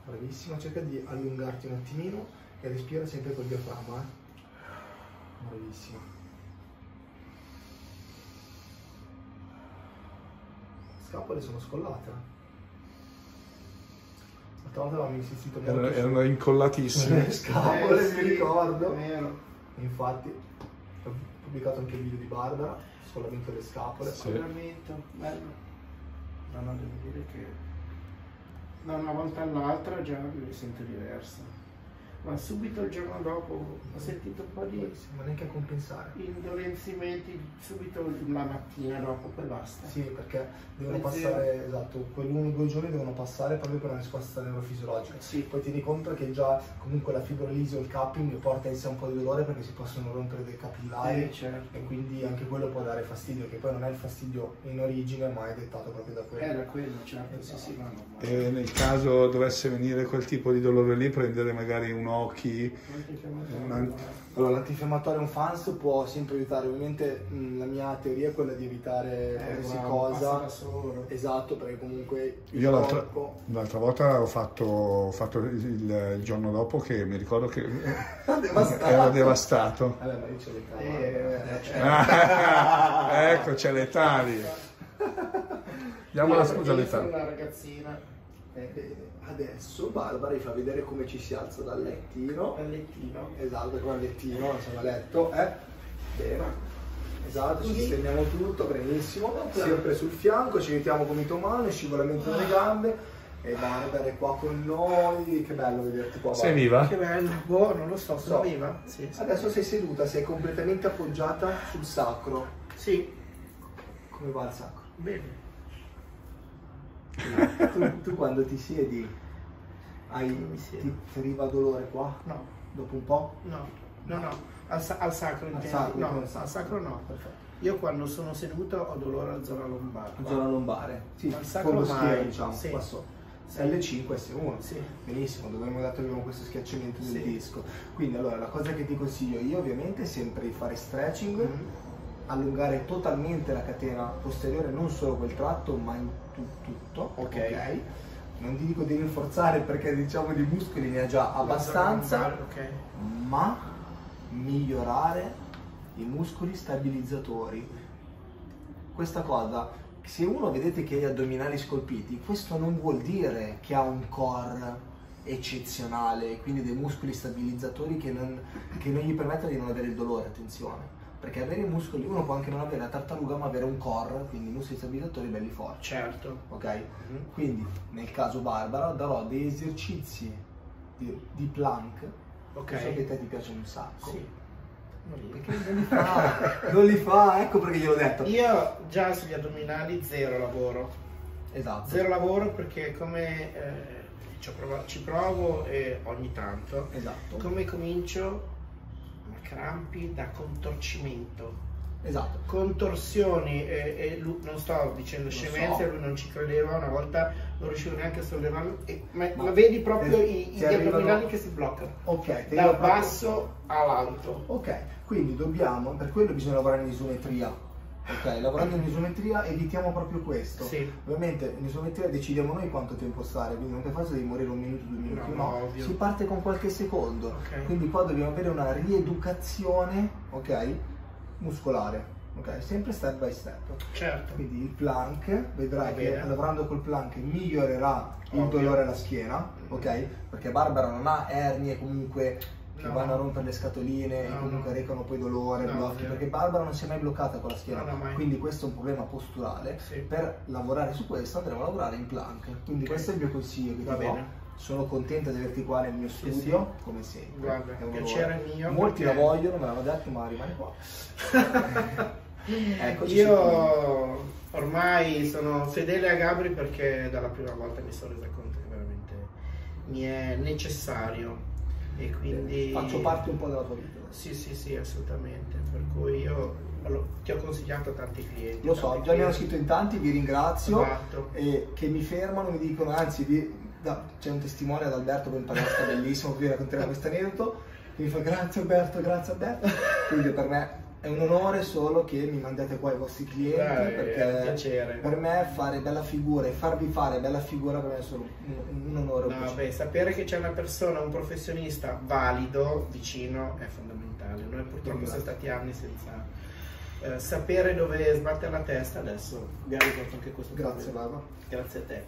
bravissima, cerca di allungarti un attimino e respira sempre col diaframma, eh? bravissima. Le scapole sono scollate. Eh. L'altra volta avevamo insistito molto erano, erano incollatissime. Le scapole, eh, mi ricordo. Infatti, ho pubblicato anche il video di Barbara, scollamento delle scapole. Scollamento, bello. No, no, devo dire che da una volta all'altra già mi sento diversa ma subito il giorno dopo ho sentito un po' di... Ma neanche a compensare. Indolenzimenti subito la mattina dopo, poi basta. Sì, perché devono passare, esatto, quell'uno o due giorni devono passare proprio per una risposta neurofisiologica. Sì. Poi ti rendi conto che già comunque la fibrolisi o il capping porta in sé un po' di dolore perché si possono rompere dei capillari eh, certo. e quindi anche quello può dare fastidio, che poi non è il fastidio in origine ma è dettato proprio da quello. Era quello, certo, esatto. sì, sì, no, no, E nel caso dovesse venire quel tipo di dolore lì, prendere magari un occhi. Allora, l'antinfiammatorio un FANS può sempre aiutare, ovviamente mh, la mia teoria è quella di evitare eh, qualsiasi cosa. Esatto, perché comunque Io l'altra, corpo... l'altra, volta ho fatto, ho fatto il, il, giorno dopo che mi ricordo che devastato. era devastato. Vabbè, ma io c'è le tali. Eh, ecco, c'è le tali. Diamo la scusa le tali. una ragazzina. Eh, adesso Barbara vi fa vedere come ci si alza dal lettino. Dal lettino. Esatto, come al lettino, insomma, letto, eh? Bene. Esatto, ci stendiamo tutto, benissimo. Sempre sul fianco, ci mettiamo gomito mano, scivolamento delle gambe. E Barbara è qua con noi, che bello vederti qua. Sei viva? Che bello, boh, non lo so, sono So. viva? Sì, sì. Adesso sei seduta, sei completamente appoggiata sul sacro. Sì, Come va il sacro? bene. Tu, tu quando ti siedi, hai, ti, ti arriva dolore qua? No, Dopo un po'? no, no, no, al, al sacro Al sacro, no, come al sacro no. Perfetto. Io quando sono seduto ho dolore alla zona lombare. Zona lombare. Sì, Al sacro mai, schiena, diciamo, sì. qua. Sì. L5 S1. Sì. Benissimo, abbiamo dato abbiamo questo schiacciamento del Sì. disco. Quindi allora la cosa che ti consiglio io ovviamente è sempre di fare stretching, Mhm. allungare totalmente la catena posteriore, non solo quel tratto, ma in tu- tutto. Ok. Non ti dico di rinforzare perché diciamo di muscoli ne ha già abbastanza, lombare, ma migliorare i muscoli stabilizzatori. Questa cosa, se uno vedete che ha gli addominali scolpiti, questo non vuol dire che ha un core eccezionale, quindi dei muscoli stabilizzatori che non, che non gli permettono di non avere il dolore, attenzione. Perché avere i muscoli, uno può anche non avere la tartaruga, ma avere un core, quindi muscoli stabilizzatori belli forti. Certo. Ok? Mhm. Quindi nel caso Barbara darò dei esercizi di, di plank, Ok. che so che a te ti piacciono un sacco. Sì. Perché non li fa, non li fa, ecco perché gliel'ho detto. Io già sugli addominali zero lavoro. Esatto. Zero lavoro perché come eh, ci, ho provato- ci provo e ogni tanto, Esatto. come comincio crampi da contorcimento. Esatto. Contorsioni e, e lui- non sto dicendo scemenze, so. lui non ci credeva, una volta non riuscivo neanche a sollevarlo, e- ma, Ma ma vedi proprio ti- i, gli arrivano- che si bloccano, Ok, dal proprio- basso all'alto. Ok, quindi dobbiamo, per quello bisogna lavorare in isometria. Ok, lavorando in isometria evitiamo proprio questo. Sì. Ovviamente in isometria decidiamo noi quanto tempo stare, quindi non per forza devi morire un minuto, due minuti, No, no, si parte con qualche secondo. Ok. Quindi qua dobbiamo avere una rieducazione, ok, muscolare, ok, sempre step by step. Certo. Quindi il plank, vedrai che lavorando col plank migliorerà il Ovvio. dolore alla schiena, ok? Perché Barbara non ha ernie comunque che No. vanno a rompere le scatoline No, e comunque no. recano poi dolore, blocchi, perché Barbara non si è mai bloccata con la schiena, quindi questo è un problema posturale. Sì. Per lavorare su questo andremo a lavorare in plank, quindi Ok. questo è il mio consiglio che Va ti do. bene. Sono contenta di averti qua nel mio Sì, studio, come sempre. Guarda, È un piacere onore. mio, Molti perché- la vogliono, me l'hanno detto, ma rimane qua. Eccoci Io ormai sono fedele a Gabri perché dalla prima volta mi sono resa conto che veramente mi è necessario e quindi Faccio parte un po' della tua vita. Sì, sì, sì, assolutamente. Per cui io lo- ti ho consigliato a tanti clienti. Lo so, tanti già mi hanno clienti. scritto in tanti, vi ringrazio. Esatto. E che mi fermano, mi dicono, anzi, vi- da- c'è un testimone ad Alberto Ben Palestra bellissimo, vi racconterò questo aneddoto. Mi fa grazie Alberto, grazie Alberto. Quindi per me è un onore solo che mi mandate qua i vostri clienti, un perché piacere. per me fare bella figura e farvi fare bella figura per me è solo un, un onore. No, beh, sapere che c'è una persona, un professionista valido vicino è fondamentale. Noi purtroppo Grazie. siamo stati anni senza eh, sapere dove sbattere la testa, adesso abbiamo risolto anche questo Grazie. Barbara. Grazie a te.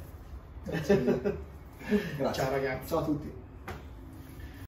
Grazie mille. Grazie. Ciao ragazzi. Ciao a tutti.